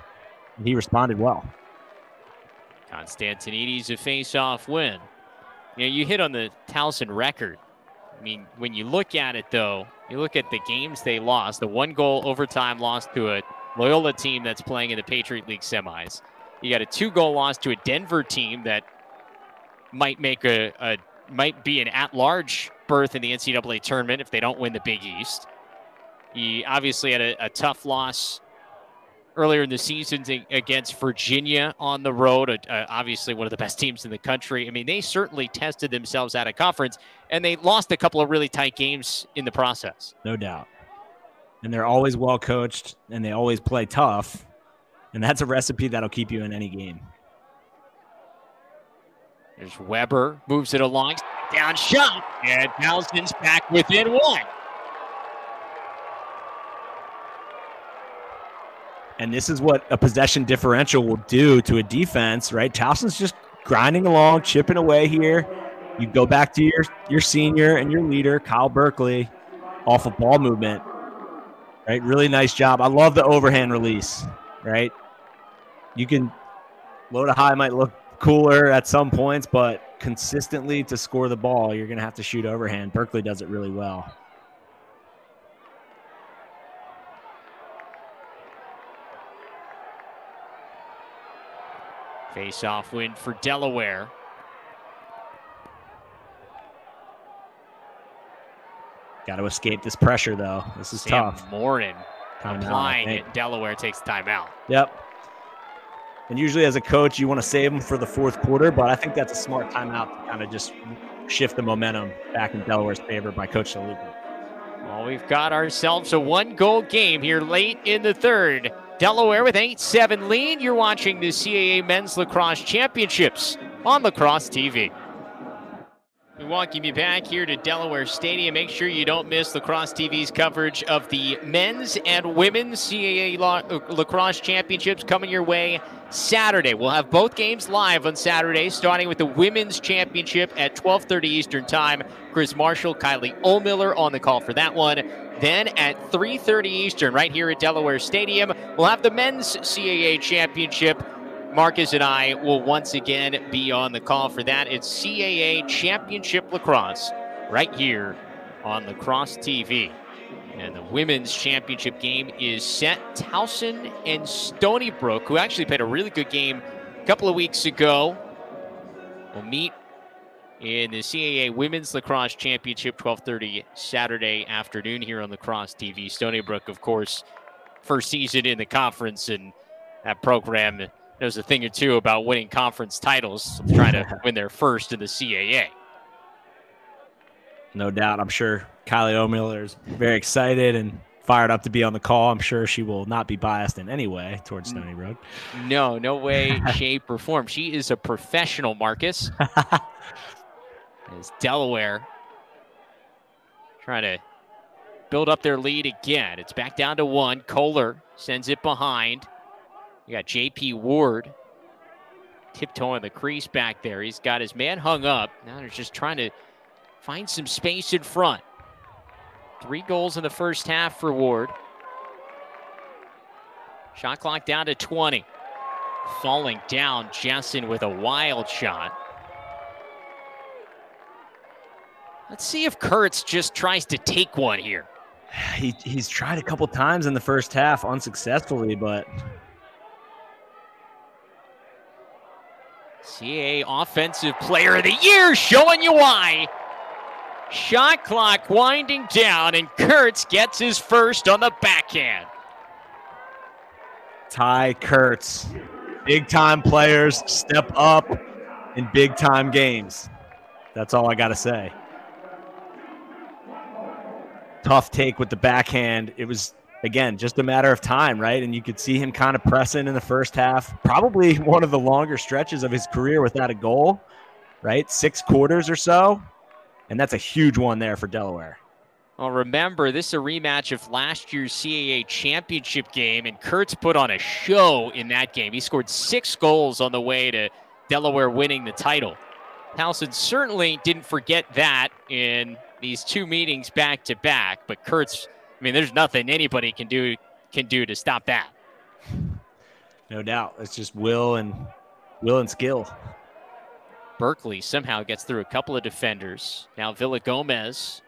And he responded well. Constantinides a face-off win. You know, you hit on the Towson record. I mean, when you look at it though, you look at the games they lost, the one goal overtime loss to a Loyola team that's playing in the Patriot League semis. You got a two goal loss to a Denver team that might make a, a might be an at large berth in the NCAA tournament if they don't win the Big East. He obviously had a, a tough loss earlier in the season against Virginia on the road, uh, obviously one of the best teams in the country. I mean, they certainly tested themselves at a conference, and they lost a couple of really tight games in the process. No doubt. And they're always well coached, and they always play tough, and that's a recipe that'll keep you in any game. There's Weber, moves it along, down shot, and Towson's back within one. And this is what a possession differential will do to a defense, right? Towson's just grinding along, chipping away here. You go back to your your senior and your leader, Kyle Berkeley, off of ball movement. Right? Really nice job. I love the overhand release, right? You can low to high might look cooler at some points, but consistently to score the ball, you're going to have to shoot overhand. Berkeley does it really well. Face off win for Delaware. Got to escape this pressure, though. This is Sam tough. Morton Time applying out, it. Delaware takes timeout. Yep. And usually, as a coach, you want to save them for the fourth quarter, but I think that's a smart timeout to kind of just shift the momentum back in Delaware's favor by Coach DeLuca. Well, we've got ourselves a one goal game here late in the third. Delaware with 8 7 lead. You're watching the CAA Men's Lacrosse Championships on Lacrosse TV. We welcome you back here to Delaware Stadium. Make sure you don't miss Lacrosse TV's coverage of the men's and women's CAA uh, Lacrosse Championships coming your way Saturday. We'll have both games live on Saturday, starting with the women's championship at 12:30 Eastern Time. Chris Marshall, Kylie Ohlmiller on the call for that one. Then at 3:30 Eastern, right here at Delaware Stadium, we'll have the men's CAA championship. Marcus and I will once again be on the call for that. It's CAA Championship Lacrosse right here on Lacrosse TV. And the women's championship game is set. Towson and Stony Brook, who actually played a really good game a couple of weeks ago, will meet in the CAA Women's Lacrosse Championship 12:30 Saturday afternoon here on Lacrosse TV. Stony Brook, of course, first season in the conference, and that program knows a thing or two about winning conference titles, trying to win their first in the CAA. No doubt. I'm sure Kylie Ohlmiller is very excited and fired up to be on the call. I'm sure she will not be biased in any way towards Stony Brook. No, no way, shape, or form. She is a professional, Marcus. As Delaware trying to build up their lead again. It's back down to one. Kohler sends it behind. You got JP Ward tiptoeing the crease back there. He's got his man hung up. Now they're just trying to find some space in front. Three goals in the first half for Ward. Shot clock down to 20. Falling down, Jessen with a wild shot. Let's see if Kurtz just tries to take one here. He, he's tried a couple times in the first half unsuccessfully, but CAA Offensive Player of the Year showing you why. Shot clock winding down, and Kurtz gets his first on the backhand. Ty Kurtz, big time players step up in big time games. That's all I got to say. Tough take with the backhand. It was, again, just a matter of time, right? And you could see him kind of pressing in the first half. Probably one of the longer stretches of his career without a goal, right? Six quarters or so. And that's a huge one there for Delaware. Well, remember, this is a rematch of last year's CAA championship game, and Kurtz put on a show in that game. He scored six goals on the way to Delaware winning the title. Towson certainly didn't forget that in these two meetings back to back, but Kurtz, I mean, there's nothing anybody can do can do to stop that. No doubt. It's just will and will and skill. Berkeley somehow gets through a couple of defenders. Now Villagomez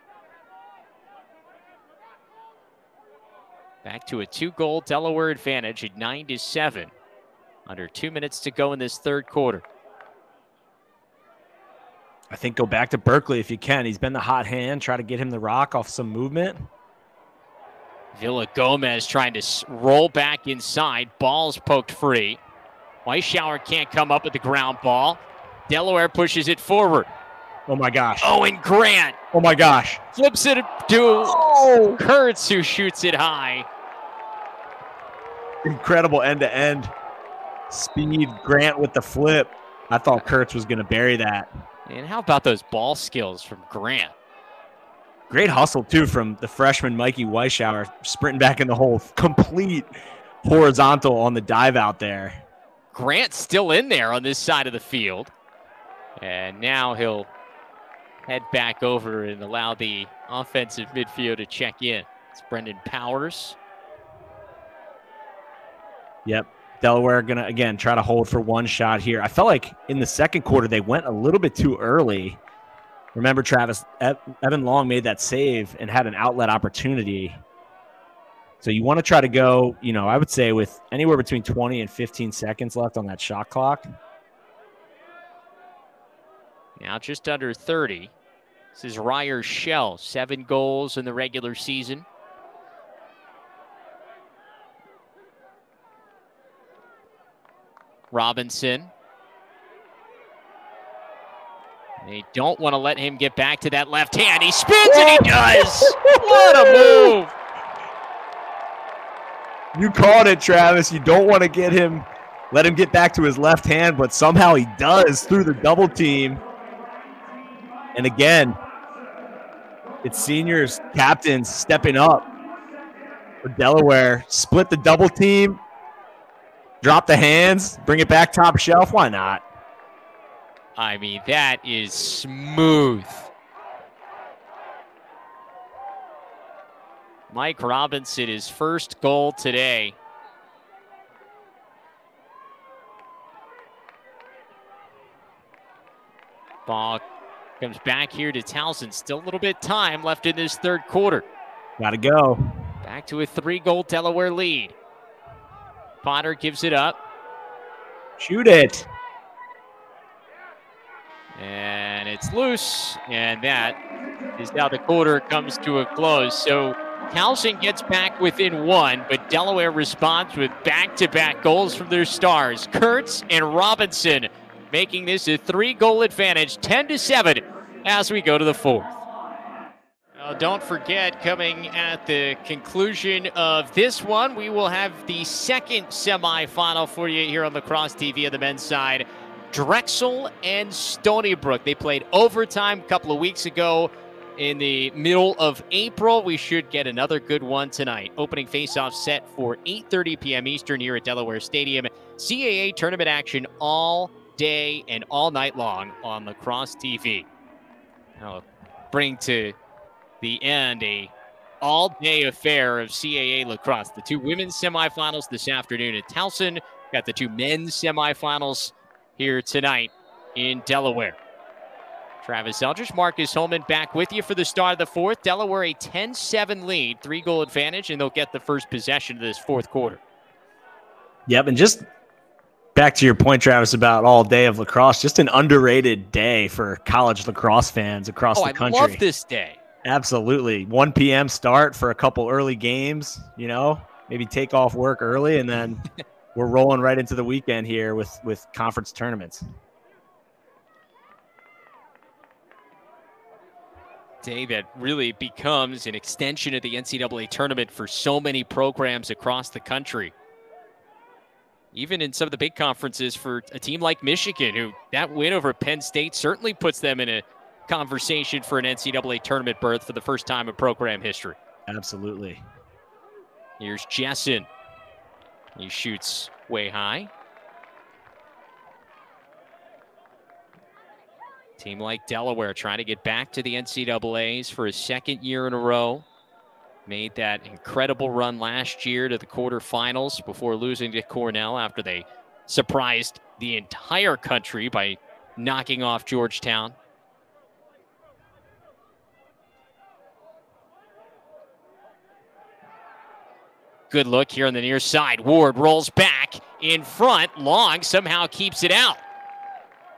back to a two-goal Delaware advantage at nine to seven. Under two minutes to go in this third quarter. I think go back to Berkeley if you can. He's been the hot hand. Try to get him the rock off some movement. Villagomez trying to roll back inside. Ball's poked free. Weishauer can't come up with the ground ball. Delaware pushes it forward. Oh my gosh. Owen Grant Oh my gosh. flips it to Oh, Kurtz, who shoots it high. incredible end to end speed. Grant with the flip. I thought Kurtz was going to bury that. And how about those ball skills from Grant? Great hustle, too, from the freshman Mikey Weishauer, sprinting back in the hole. Complete horizontal on the dive out there. Grant still in there on this side of the field. And now he'll head back over and allow the offensive midfield to check in. It's Brendan Powers. Yep. Delaware going to, again, try to hold for one shot here. I felt like in the second quarter, they went a little bit too early. Remember, Travis, Evan Long made that save and had an outlet opportunity. So you want to try to go, you know, I would say with anywhere between 20 and 15 seconds left on that shot clock. Now just under 30. This is Ryer Shell, seven goals in the regular season. Robinson. They don't want to let him get back to that left hand. He spins and he does. what a move. You called it, Travis. You don't want to get him, let him get back to his left hand, but somehow he does through the double team. And again, it's seniors, captains stepping up for Delaware. Split the double team, drop the hands, bring it back top shelf. Why not? I mean, that is smooth. Mike Robinson, his first goal today. Ball comes back here to Towson. Still a little bit time left in this third quarter. Got to go. Back to a three goal Delaware lead. Potter gives it up. Shoot it. And it's loose. And that is how the quarter comes to a close. So Towson gets back within one, but Delaware responds with back to back goals from their stars, Kurtz and Robinson, making this a three goal advantage, 10 to 7, as we go to the fourth. Don't forget, coming at the conclusion of this one, we will have the second semifinal for you here on Lacrosse TV on the men's side. Drexel and Stony Brook. They played overtime a couple of weeks ago in the middle of April. We should get another good one tonight. Opening faceoff set for 8:30 p.m. Eastern here at Delaware Stadium. CAA tournament action all day and all night long on Lacrosse TV. I'll bring to the end a all-day affair of CAA lacrosse. The two women's semifinals this afternoon at Towson. Got the two men's semifinals here tonight in Delaware. Travis Eldridge, Marcus Holman back with you for the start of the fourth. Delaware a 10-7 lead, three-goal advantage, and they'll get the first possession of this fourth quarter. Yep, and just back to your point, Travis, about all day of lacrosse, just an underrated day for college lacrosse fans across oh, the country. I love this day. Absolutely. 1 p.m. start for a couple early games, you know, maybe take off work early and then we're rolling right into the weekend here with with conference tournaments. Day that really becomes an extension of the NCAA tournament for so many programs across the country. Even in some of the big conferences for a team like Michigan, who that win over Penn State certainly puts them in a conversation for an NCAA tournament berth for the first time in program history. Absolutely. Here's Jessen. He shoots way high. Team like Delaware trying to get back to the NCAAs for a second year in a row. Made that incredible run last year to the quarterfinals before losing to Cornell after they surprised the entire country by knocking off Georgetown. Good look here on the near side. Ward rolls back in front. Long somehow keeps it out.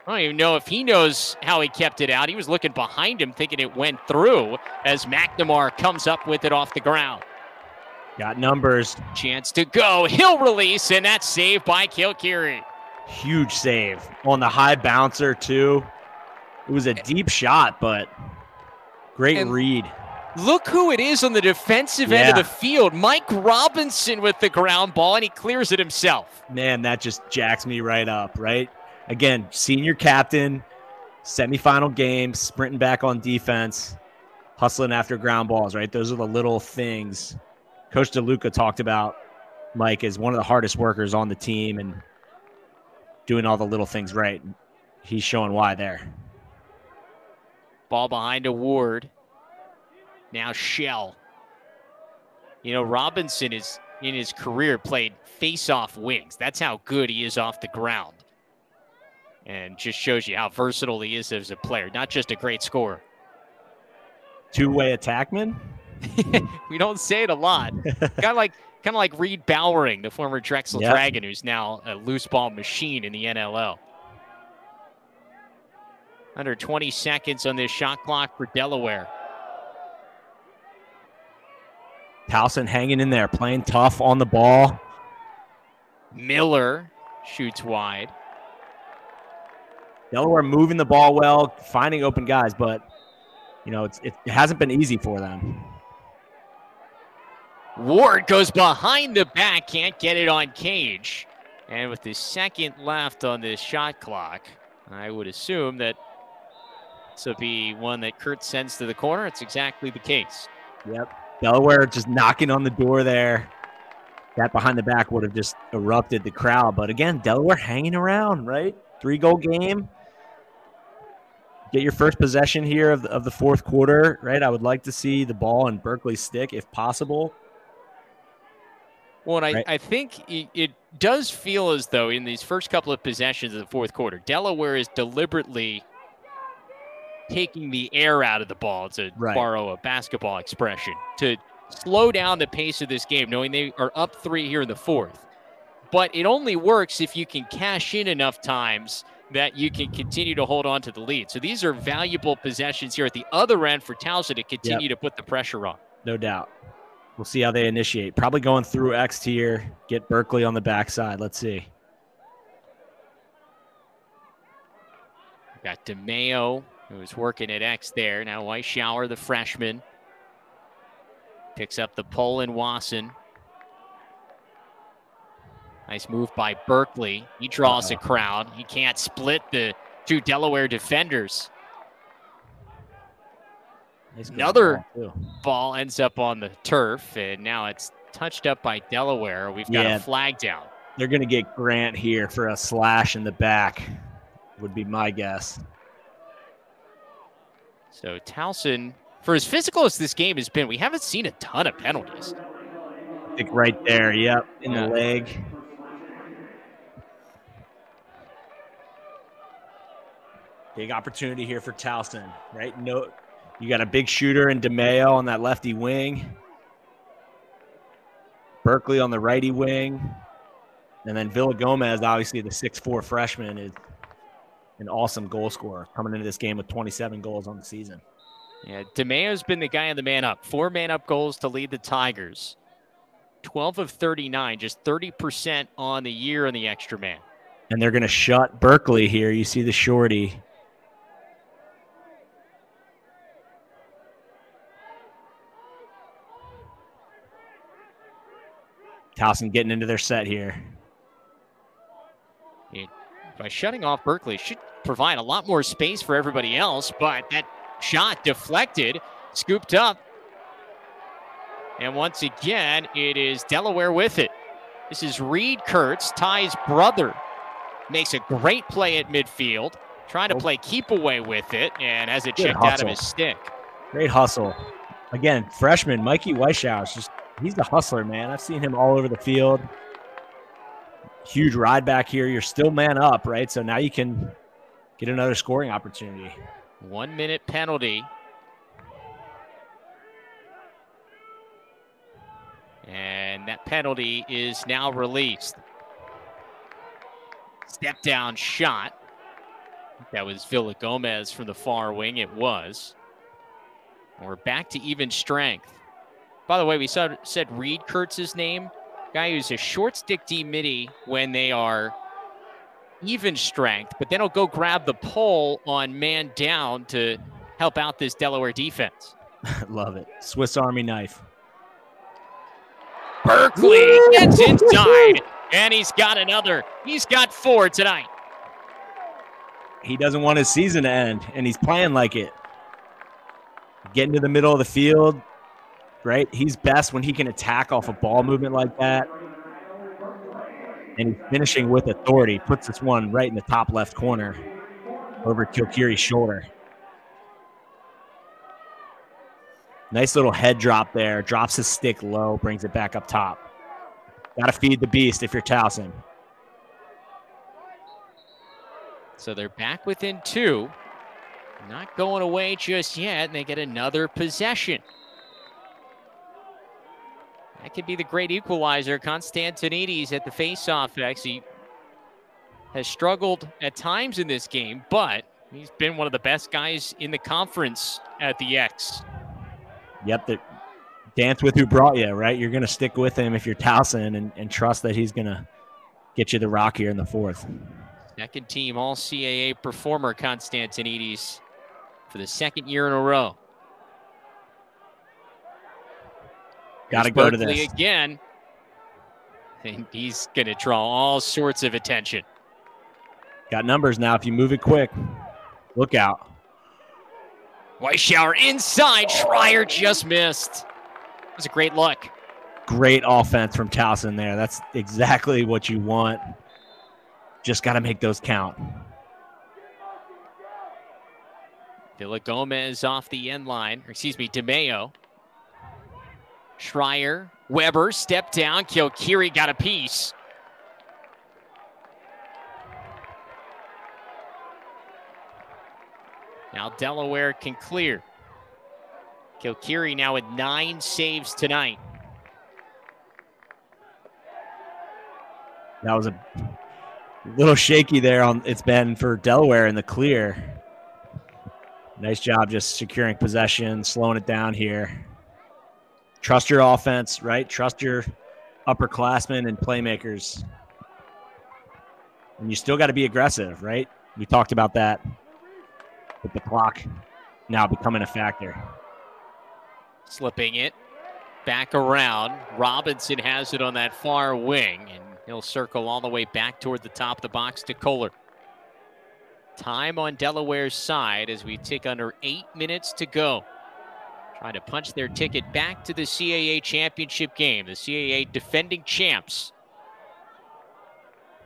I don't even know if he knows how he kept it out. He was looking behind him, thinking it went through as McNamara comes up with it off the ground. Got numbers. Chance to go. He'll release, and that's saved by Kilkiri. Huge save on the high bouncer, too. It was a eh. deep shot, but great and read. Look who it is on the defensive yeah. end of the field. Mike Robinson with the ground ball, and he clears it himself. Man, that just jacks me right up, right? again, senior captain, semifinal game, sprinting back on defense, hustling after ground balls, right? Those are the little things. Coach DeLuca talked about Mike as one of the hardest workers on the team and doing all the little things right. He's showing why there. Ball behind a Ward. Now Shell. You know, Robinson is in his career played face-off wings. That's how good he is off the ground. And just shows you how versatile he is as a player, not just a great scorer. Two-way attackman? we don't say it a lot. kind of like kind of like Reid Bowering, the former Drexel yep. Dragon, who's now a loose ball machine in the NLL. Under 20 seconds on this shot clock for Delaware. Towson hanging in there, playing tough on the ball. Miller shoots wide. Delaware moving the ball well, finding open guys, but you know it, it hasn't been easy for them. Ward goes behind the back, can't get it on cage. And with the second left on this shot clock, I would assume that this will be one that Kurt sends to the corner. It's exactly the case. Yep. Delaware just knocking on the door there. That behind the back would have just erupted the crowd. But again, Delaware hanging around, right? Three goal game. Get your first possession here of the, of the fourth quarter, right? I would like to see the ball in Berkeley stick if possible. Well, and I, right. I think it, it does feel as though in these first couple of possessions of the fourth quarter, Delaware is deliberately taking the air out of the ball, to right. borrow a basketball expression, to slow down the pace of this game, knowing they are up three here in the fourth. But it only works if you can cash in enough times that you can continue to hold on to the lead. So these are valuable possessions here at the other end for Towson to continue yep. to put the pressure on. No doubt. We'll see how they initiate. Probably going through X here, get Berkeley on the backside. Let's see. Got DeMeo who's working at X there. Now Weishauer, the freshman, picks up the pole in Wasson. Nice move by Berkeley. He draws a uh-huh. crowd. He can't split the two Delaware defenders. Nice Another ball, ball, ends up on the turf, and now it's touched up by Delaware. We've got yeah, a flag down. They're going to get Grant here for a slash in the back, would be my guess. So Towson, for as physical as this game has been, we haven't seen a ton of penalties. I think right there, yep, in yeah. the leg. Big opportunity here for Towson, right? No, you got a big shooter in DeMeo on that lefty wing. Berkeley on the righty wing. And then Villagomez, obviously the six-four freshman, is an awesome goal scorer coming into this game with 27 goals on the season. Yeah, DeMeo's been the guy on the man up. Four man up goals to lead the Tigers. 12 of 39, just 30% on the year on the extra man. And they're going to shut Berkeley here. You see the shorty. Towson getting into their set here by shutting off Berkeley should provide a lot more space for everybody else, but that shot deflected, scooped up. And once again, it is Delaware with it. This is Reed Kurtz, Ty's brother. Makes a great play at midfield, trying to play keep away with it, and has it checked out of his stick. Great hustle. Again, freshman Mikey Weishauer, just he's the hustler, man. I've seen him all over the field huge ride back here. You're still man up, right? So now you can get another scoring opportunity. One minute penalty. And that penalty is now released. Step down shot. That was Villagomez from the far wing. It was. We're back to even strength. By the way, we said, said Reed Kurtz's name guy who's a short stick D midi when they are even strength, but then he'll go grab the pole on man down to help out this Delaware defense. Love it. Swiss Army knife. Berkeley Woo! gets inside, and he's got another. He's got four tonight. he doesn't want his season to end, and he's playing like it. Getting to the middle of the field, right? He's best when he can attack off a ball movement like that. And he's finishing with authority. Puts this one right in the top left corner over Kilkiri's shoulder. Nice little head drop there. Drops his stick low, brings it back up top. Got to feed the beast if you're Towson. So they're back within two. Not going away just yet, and they get another possession. That could be the great equalizer. Constantinides at the faceoff actually has struggled at times in this game, but he's been one of the best guys in the conference at the X. Yep, the, dance with who brought you, right? You're going to stick with him if you're Towson and, and trust that he's going to get you the rock here in the fourth. Second team All CAA performer Constantinides for the second year in a row. Got to go to this again. And he's going to draw all sorts of attention. Got numbers now. If you move it quick, look out. Weishauer inside. Schreier just missed. It was a great look. Great offense from Towson there. That's exactly what you want. Just got to make those count. Villagomez off the end line, or excuse me, DeMeo Schreier, Weber, step down. Kilkiri got a piece. Now Delaware can clear. Kilkiri now with nine saves tonight. That was a little shaky there on it's been for Delaware in the clear. Nice job just securing possession, slowing it down here trust your offense, right? Trust your upperclassmen and playmakers. And you still got to be aggressive, right? We talked about that with the clock now becoming a factor. Slipping it back around. Robinson has it on that far wing, and he'll circle all the way back toward the top of the box to Kohler. Time on Delaware's side as we tick under eight minutes to go. Trying to punch their ticket back to the CAA championship game. The CAA defending champs.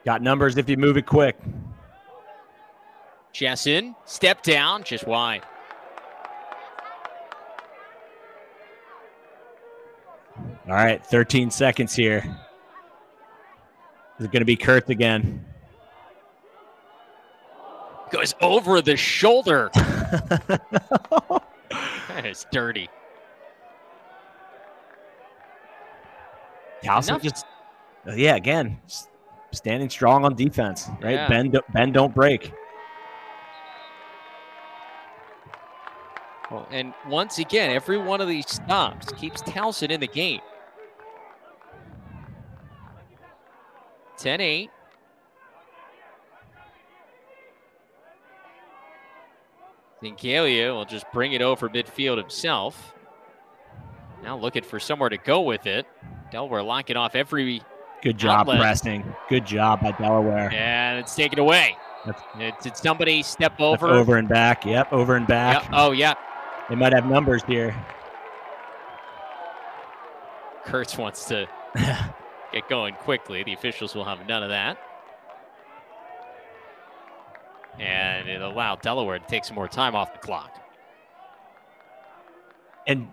Got numbers if you move it quick. Jessen, step down, just wide. All right, 13 seconds here. Is it going to be Kurtz again? Goes over the shoulder. That is dirty. Towson just, uh, yeah, again, standing strong on defense, right? Yeah. Bend, bend, don't break. Well, and once again, every one of these stops keeps Towson in the game. 10 8. Zingalia will just bring it over midfield himself. Now looking for somewhere to go with it. Delaware locking off every. Good job outlet. pressing. Good job by Delaware. And it's taken away. did somebody step over? over and back. Yep, over and back. Yep. Oh, yeah. They might have numbers here. Kurtz wants to get going quickly. The officials will have none of that and it allowed Delaware to take some more time off the clock. And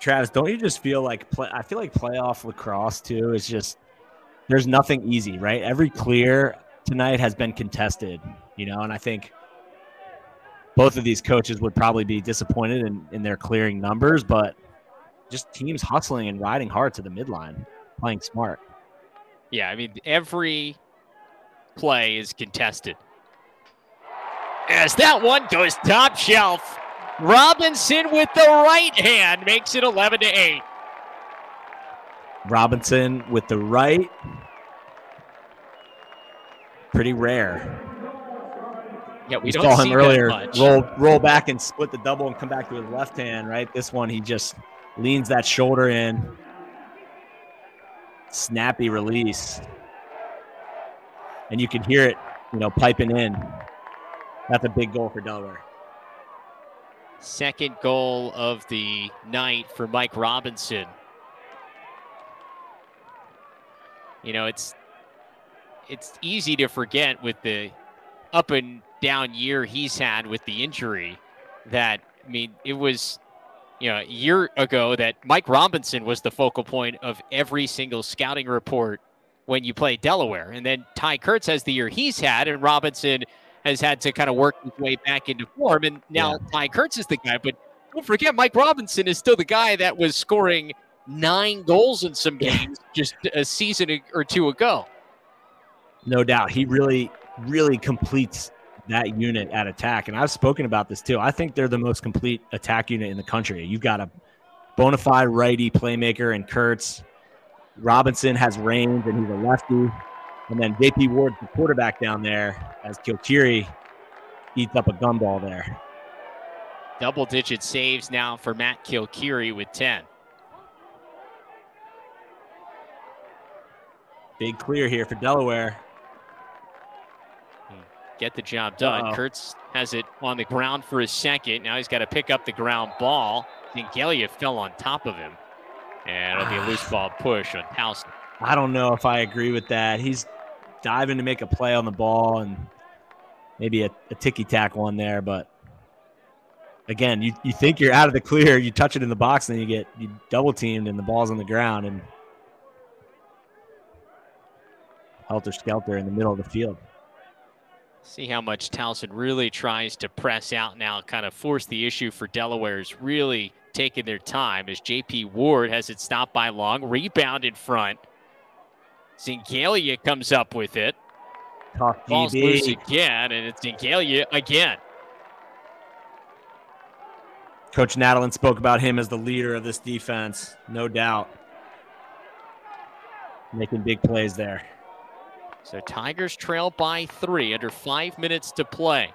Travis, don't you just feel like play, I feel like playoff lacrosse too is just there's nothing easy, right? Every clear tonight has been contested, you know, and I think both of these coaches would probably be disappointed in, in their clearing numbers, but just teams hustling and riding hard to the midline, playing smart. Yeah, I mean every play is contested as that one goes top shelf. Robinson with the right hand makes it 11 to 8. Robinson with the right. Pretty rare. Yeah, we, we saw him earlier roll roll back and split the double and come back to his left hand, right? This one he just leans that shoulder in. Snappy release. And you can hear it, you know, piping in. That's a big goal for Delaware. Second goal of the night for Mike Robinson. You know, it's it's easy to forget with the up and down year he's had with the injury that I mean it was you know a year ago that Mike Robinson was the focal point of every single scouting report when you play Delaware and then Ty Kurtz has the year he's had and Robinson has had to kind of work his way back into form and now yeah. Ty Kurtz is the guy but don't forget Mike Robinson is still the guy that was scoring nine goals in some games just a season or two ago no doubt he really really completes that unit at attack. And I've spoken about this too. I think they're the most complete attack unit in the country. You've got a bona fide righty playmaker and Kurtz. Robinson has range and he's a lefty. And then JP Ward's the quarterback down there as Kilkiri eats up a gumball there. Double digit saves now for Matt Kilkiri with 10. Big clear here for Delaware hmm. get the job done. Uh-oh. Kurtz has it on the ground for a second. Now he's got to pick up the ground ball. Zingalia fell on top of him. And it'll be a loose ball push on Towson. I don't know if I agree with that. He's diving to make a play on the ball and maybe a, a ticky tack one there, but again, you, you think you're out of the clear, you touch it in the box, and then you get you double teamed and the ball's on the ground and helter skelter in the middle of the field. See how much Towson really tries to press out now, kind of force the issue for Delaware's really taking their time as JP Ward has it stopped by long. Rebound in front. Zingalia comes up with it. Tough Falls loose again, and it's Zingalia again. Coach Nadelen spoke about him as the leader of this defense, no doubt. Making big plays there. So Tigers trail by three under five minutes to play.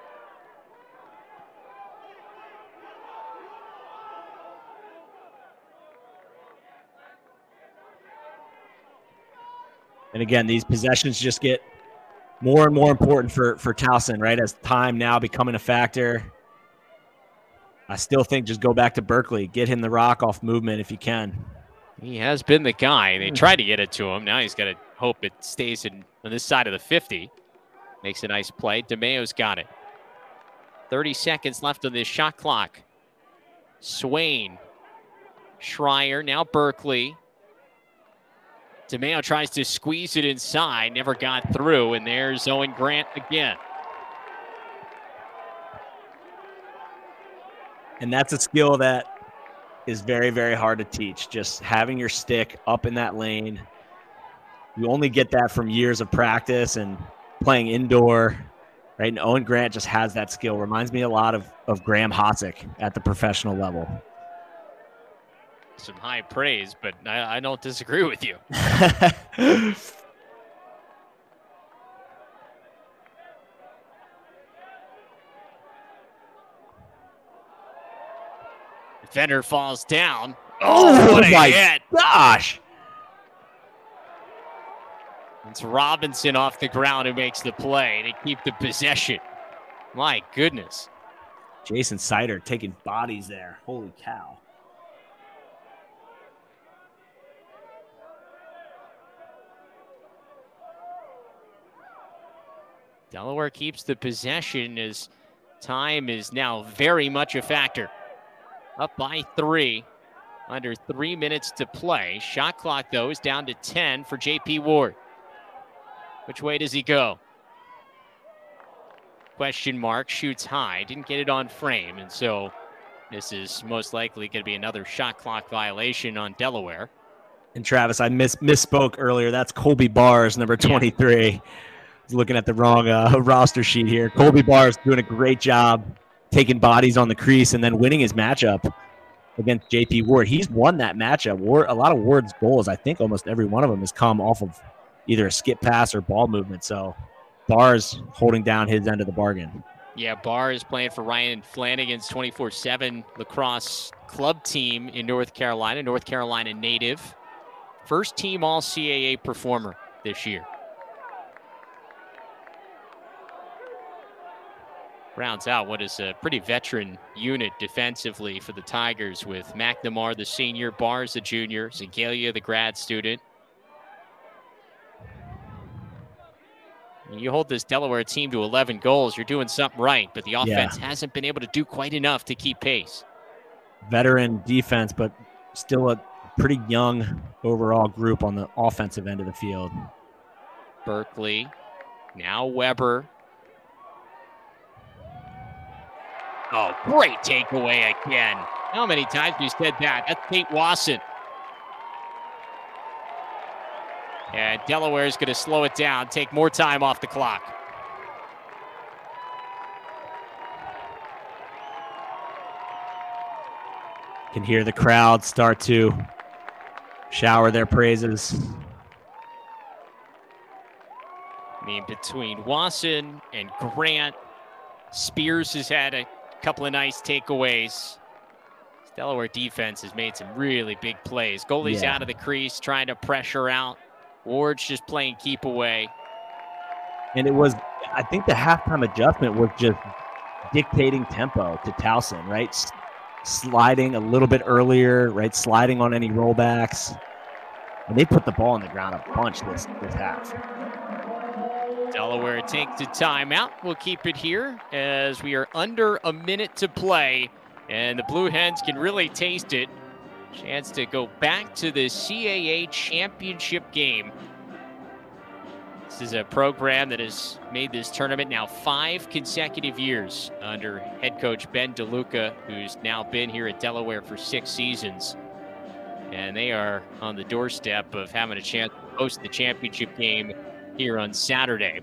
And again, these possessions just get more and more important for for Towson, right? As time now becoming a factor. I still think just go back to Berkeley, get him the rock off movement if you can. He has been the guy. They hmm. tried to get it to him. Now he's got to hope it stays in, on this side of the 50. Makes a nice play. DeMeo's got it. 30 seconds left on this shot clock. Swain. Schreier. Now Berkeley. DeMeo tries to squeeze it inside. Never got through. And there's Owen Grant again. And that's a skill that is very, very hard to teach. Just having your stick up in that lane you only get that from years of practice and playing indoor, right? And Owen Grant just has that skill. Reminds me a lot of, of Graeme Hossack at the professional level. Some high praise, but I, I don't disagree with you. Defender falls down. Oh, oh my hit. gosh. It's Robinson off the ground who makes the play to keep the possession. My goodness. Jason Sider taking bodies there. Holy cow. Delaware keeps the possession as time is now very much a factor. Up by three, under three minutes to play. Shot clock, though, is down to 10 for JP Ward. Which way does he go? Question mark, shoots high, didn't get it on frame, and so this is most likely going to be another shot clock violation on Delaware. And Travis, I miss, misspoke earlier. That's Colby Bars, number 23. Yeah. Looking at the wrong uh, roster sheet here. Colby Bars doing a great job taking bodies on the crease and then winning his matchup against JP Ward. He's won that matchup. Ward, a lot of Ward's goals, I think almost every one of them has come off of either a skip pass or ball movement. So Barr's holding down his end of the bargain. Yeah, Barr is playing for Ryan Flanagan's 24 7 lacrosse club team in North Carolina, North Carolina native. First team All CAA performer this year. Rounds out what is a pretty veteran unit defensively for the Tigers with McNamara, the senior, Bars, the junior, Zagalia, the grad student. You hold this Delaware team to 11 goals, you're doing something right, but the offense yeah. hasn't been able to do quite enough to keep pace. Veteran defense, but still a pretty young overall group on the offensive end of the field. Berkeley, now Weber. Oh, great takeaway again. How many times we said that? That's Kate Wasson. And Delaware is going to slow it down, take more time off the clock. Can hear the crowd start to shower their praises. I mean, between Wasson and Grant, Spears has had a couple of nice takeaways. Delaware defense has made some really big plays. Goalie's yeah. out of the crease, trying to pressure out. Ward's just playing keep away. And it was, I think the halftime adjustment was just dictating tempo to Towson, right? S- sliding a little bit earlier, right? Sliding on any rollbacks. And they put the ball on the ground a bunch this, this half. Delaware takes a timeout. We'll keep it here as we are under a minute to play. And the Blue Hens can really taste it Chance to go back to the CAA championship game. This is a program that has made this tournament now five consecutive years under head coach Ben DeLuca, who's now been here at Delaware for six seasons. And they are on the doorstep of having a chance to host the championship game here on Saturday.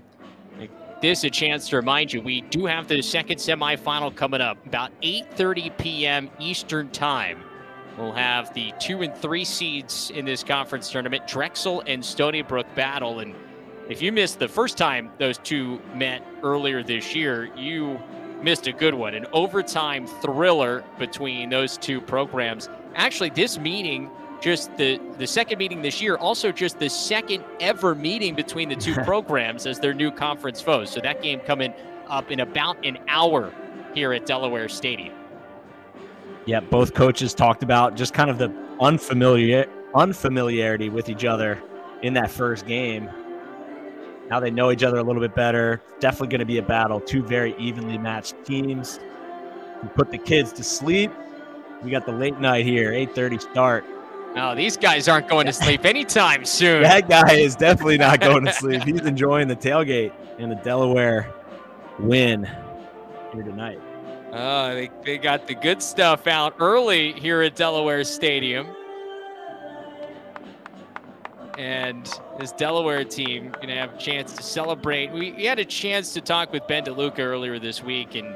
This a chance to remind you we do have the second semifinal coming up about 8:30 p.m. Eastern Time. We'll have the two and three seeds in this conference tournament, Drexel and Stony Brook battle. And if you missed the first time those two met earlier this year, you missed a good one. An overtime thriller between those two programs. Actually, this meeting, just the, the second meeting this year, also just the second ever meeting between the two programs as their new conference foes. So that game coming up in about an hour here at Delaware Stadium. Yeah, both coaches talked about just kind of the unfamiliar unfamiliarity with each other in that first game. Now they know each other a little bit better. Definitely going to be a battle. Two very evenly matched teams. We put the kids to sleep. We got the late night here, 8:30 start. Oh, these guys aren't going to sleep anytime soon. that guy is definitely not going to sleep. He's enjoying the tailgate and the Delaware win here tonight. Oh, they, they got the good stuff out early here at Delaware Stadium. And this Delaware team going to have a chance to celebrate. We, we had a chance to talk with Ben DeLuca earlier this week. And,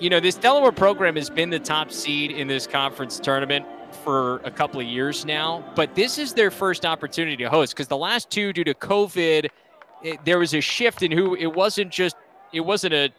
you know, this Delaware program has been the top seed in this conference tournament for a couple of years now. But this is their first opportunity to host because the last two, due to COVID, it, there was a shift in who it wasn't just, it wasn't a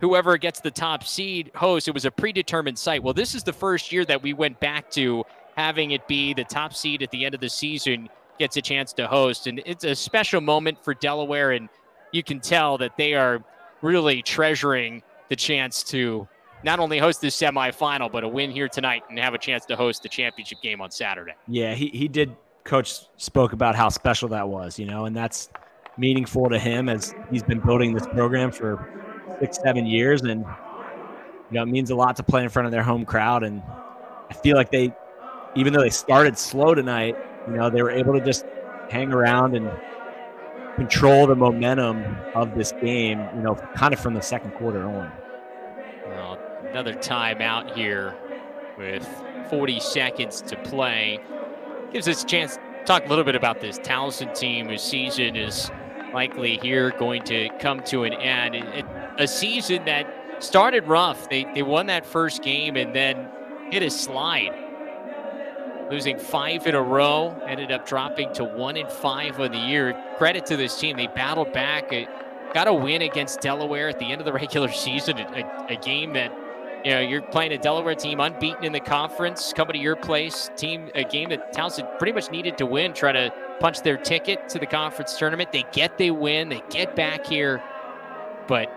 whoever gets the top seed host. It was a predetermined site. Well, this is the first year that we went back to having it be the top seed at the end of the season gets a chance to host. And it's a special moment for Delaware. And you can tell that they are really treasuring the chance to not only host the semifinal, but a win here tonight and have a chance to host the championship game on Saturday. Yeah, he, he did. Coach spoke about how special that was, you know, and that's meaningful to him as he's been building this program for six, seven years, and you know it means a lot to play in front of their home crowd. And I feel like they, even though they started slow tonight, you know they were able to just hang around and control the momentum of this game. You know, kind of from the second quarter on. Well, another timeout here with 40 seconds to play gives us a chance to talk a little bit about this Towson team whose season is likely here going to come to an end. It, a season that started rough. They, they won that first game and then hit a slide. Losing five in a row, ended up dropping to one and five of the year. Credit to this team. They battled back, got a win against Delaware at the end of the regular season, a, a game that you know, you're playing a Delaware team unbeaten in the conference, coming to your place, team a game that Towson pretty much needed to win, try to punch their ticket to the conference tournament. They get they win, they get back here, but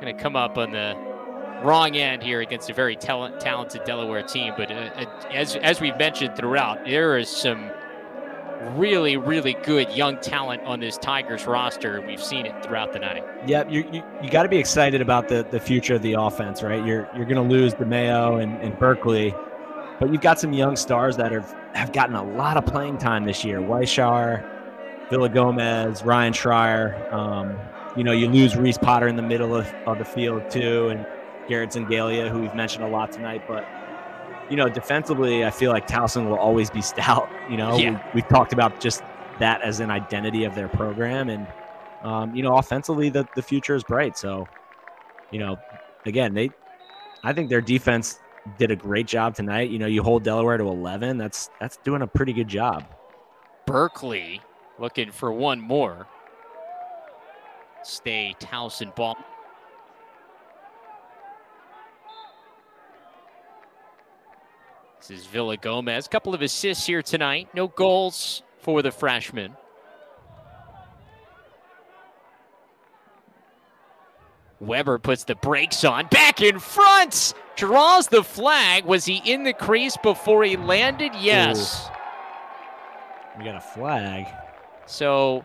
going to come up on the wrong end here against a very talent, talented Delaware team. But uh, as as we've mentioned throughout, there is some really, really good young talent on this Tigers roster. We've seen it throughout the night. Yep, you you, you got to be excited about the the future of the offense, right? You're you're going to lose DeMeo and, and Berkeley, but you've got some young stars that have have gotten a lot of playing time this year. Weishauer, Villa Gomez, Ryan Schreier. Um, you know, you lose Reese Potter in the middle of, of the field too, and Garrett Zangalia, who we've mentioned a lot tonight, but you know, defensively, I feel like Towson will always be stout. You know, yeah. we, have talked about just that as an identity of their program, and um, you know, offensively, the the future is bright. So, you know, again, they, I think their defense did a great job tonight. You know, you hold Delaware to 11. That's that's doing a pretty good job. Berkeley looking for one more. Stay Towson ball. This is Villagomez. A couple of assists here tonight. No goals for the freshman. Weber puts the brakes on. Back in front. Draws the flag. Was he in the crease before he landed? Yes. Ooh. We got a flag. So.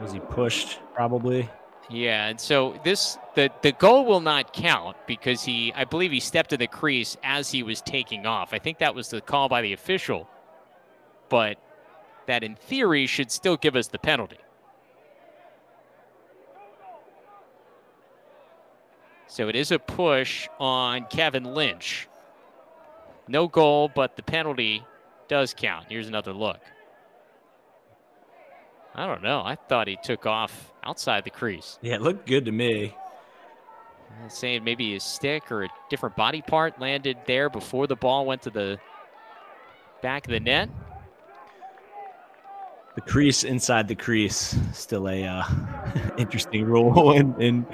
Was he pushed? Probably. Yeah, and so this the the goal will not count because he I believe he stepped in the crease as he was taking off. I think that was the call by the official. But that in theory should still give us the penalty. So it is a push on Kevin Lynch. No goal, but the penalty does count. Here's another look. I don't know. I thought he took off outside the crease. Yeah, it looked good to me. saying maybe his stick or a different body part landed there before the ball went to the back of the net. The crease inside the crease, still a uh, interesting rule in, in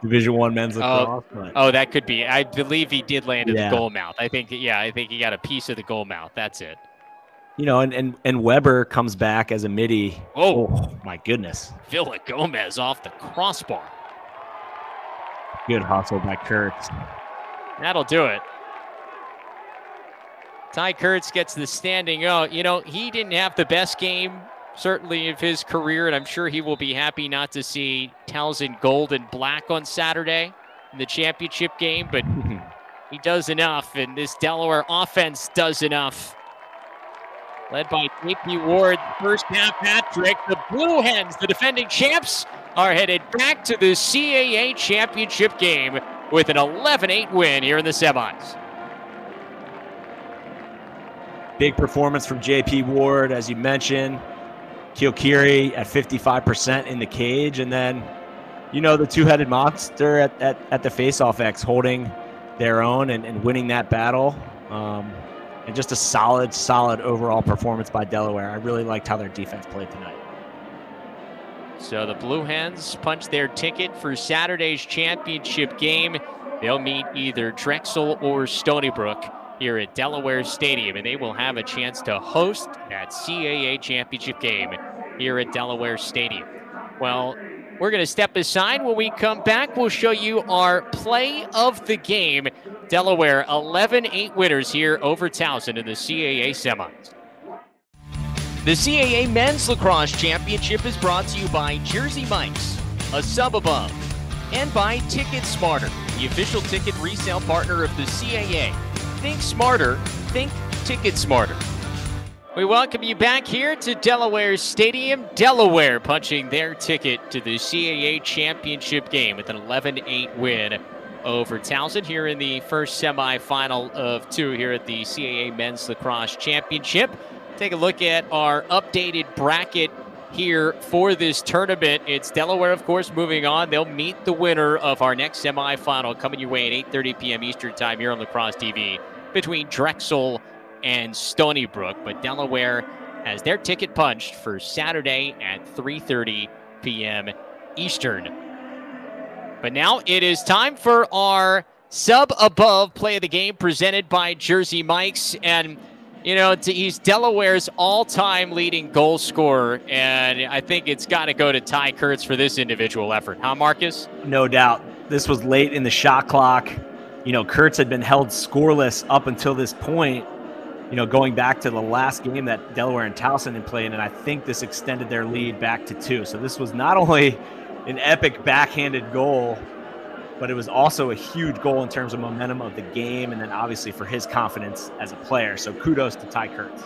Division One men's oh, lacrosse. Oh, oh, that could be. I believe he did land at yeah. the goal mouth. I think, yeah, I think he got a piece of the goal mouth. That's it you know, and, and and Weber comes back as a midi. Oh, oh my goodness. Villagomez off the crossbar. Good hustle by Kurtz. That'll do it. Ty Kurtz gets the standing out. You know, he didn't have the best game, certainly, of his career, and I'm sure he will be happy not to see Towson gold and black on Saturday in the championship game, but he does enough, and this Delaware offense does enough led by JP Ward. First half hat trick. The Blue Hens, the defending champs, are headed back to the CAA championship game with an 11 8 win here in the semis. Big performance from JP Ward, as you mentioned. Kilkiri at 55% in the cage. And then, you know, the two headed monster at, at, at the faceoff X holding their own and, and winning that battle. Um, and just a solid, solid overall performance by Delaware. I really liked how their defense played tonight. So the Blue Hens punch their ticket for Saturday's championship game. They'll meet either Drexel or Stony Brook here at Delaware Stadium, and they will have a chance to host that CAA championship game here at Delaware Stadium. Well, we're going to step aside. When we come back, we'll show you our play of the game. Delaware 11 8 winners here over Towson in the CAA semis. The CAA Men's Lacrosse Championship is brought to you by Jersey Mike's, a sub above, and by TicketSmarter, the official ticket resale partner of the CAA. Think smarter, think TicketSmarter. We welcome you back here to Delaware Stadium. Delaware punching their ticket to the CAA championship game with an 11 8 win over Towson here in the first semifinal of two here at the CAA Men's Lacrosse Championship. Take a look at our updated bracket here for this tournament. It's Delaware, of course, moving on. They'll meet the winner of our next semifinal coming your way at 8:30 p.m. Eastern Time here on Lacrosse TV between Drexel and Stony Brook. But Delaware has their ticket punched for Saturday at 3:30 p.m. Eastern. But now it is time for our sub above play of the game presented by Jersey Mike's and you know, he's Delaware's all-time leading goal scorer, and I think it's got to go to Ty Kurtz for this individual effort, huh, Marcus? No doubt. This was late in the shot clock. you know, Kurtz had been held scoreless up until this point, you know, going back to the last game that Delaware and Towson had played. And I think this extended their lead back to two. So this was not only an epic backhanded goal, but it was also a huge goal in terms of momentum of the game. And then obviously for his confidence as a player. So kudos to Ty Kurtz.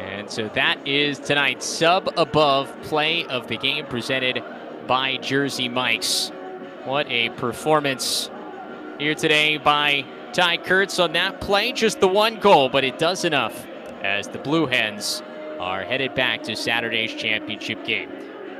And so that is tonight's sub above play of the game presented by Jersey Mike's. What a performance here today by Ty Kurtz on that play. Just the one goal, but it does enough as the Blue Hens are headed back to Saturday's championship game.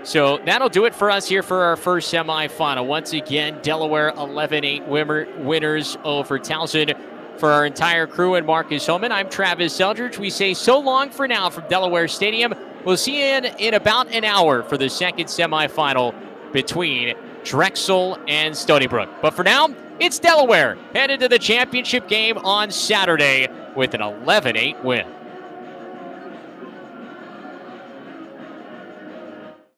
So that'll do it for us here for our first semifinal. Once again, Delaware 11 8 winners over Towson. For our entire crew and Marcus Holman, I'm Travis Eldridge. We say so long for now from Delaware Stadium. We'll see you in, in about an hour for the second semifinal between Drexel and Stony Brook. But for now, it's Delaware headed to the championship game on Saturday with an 11 8 win.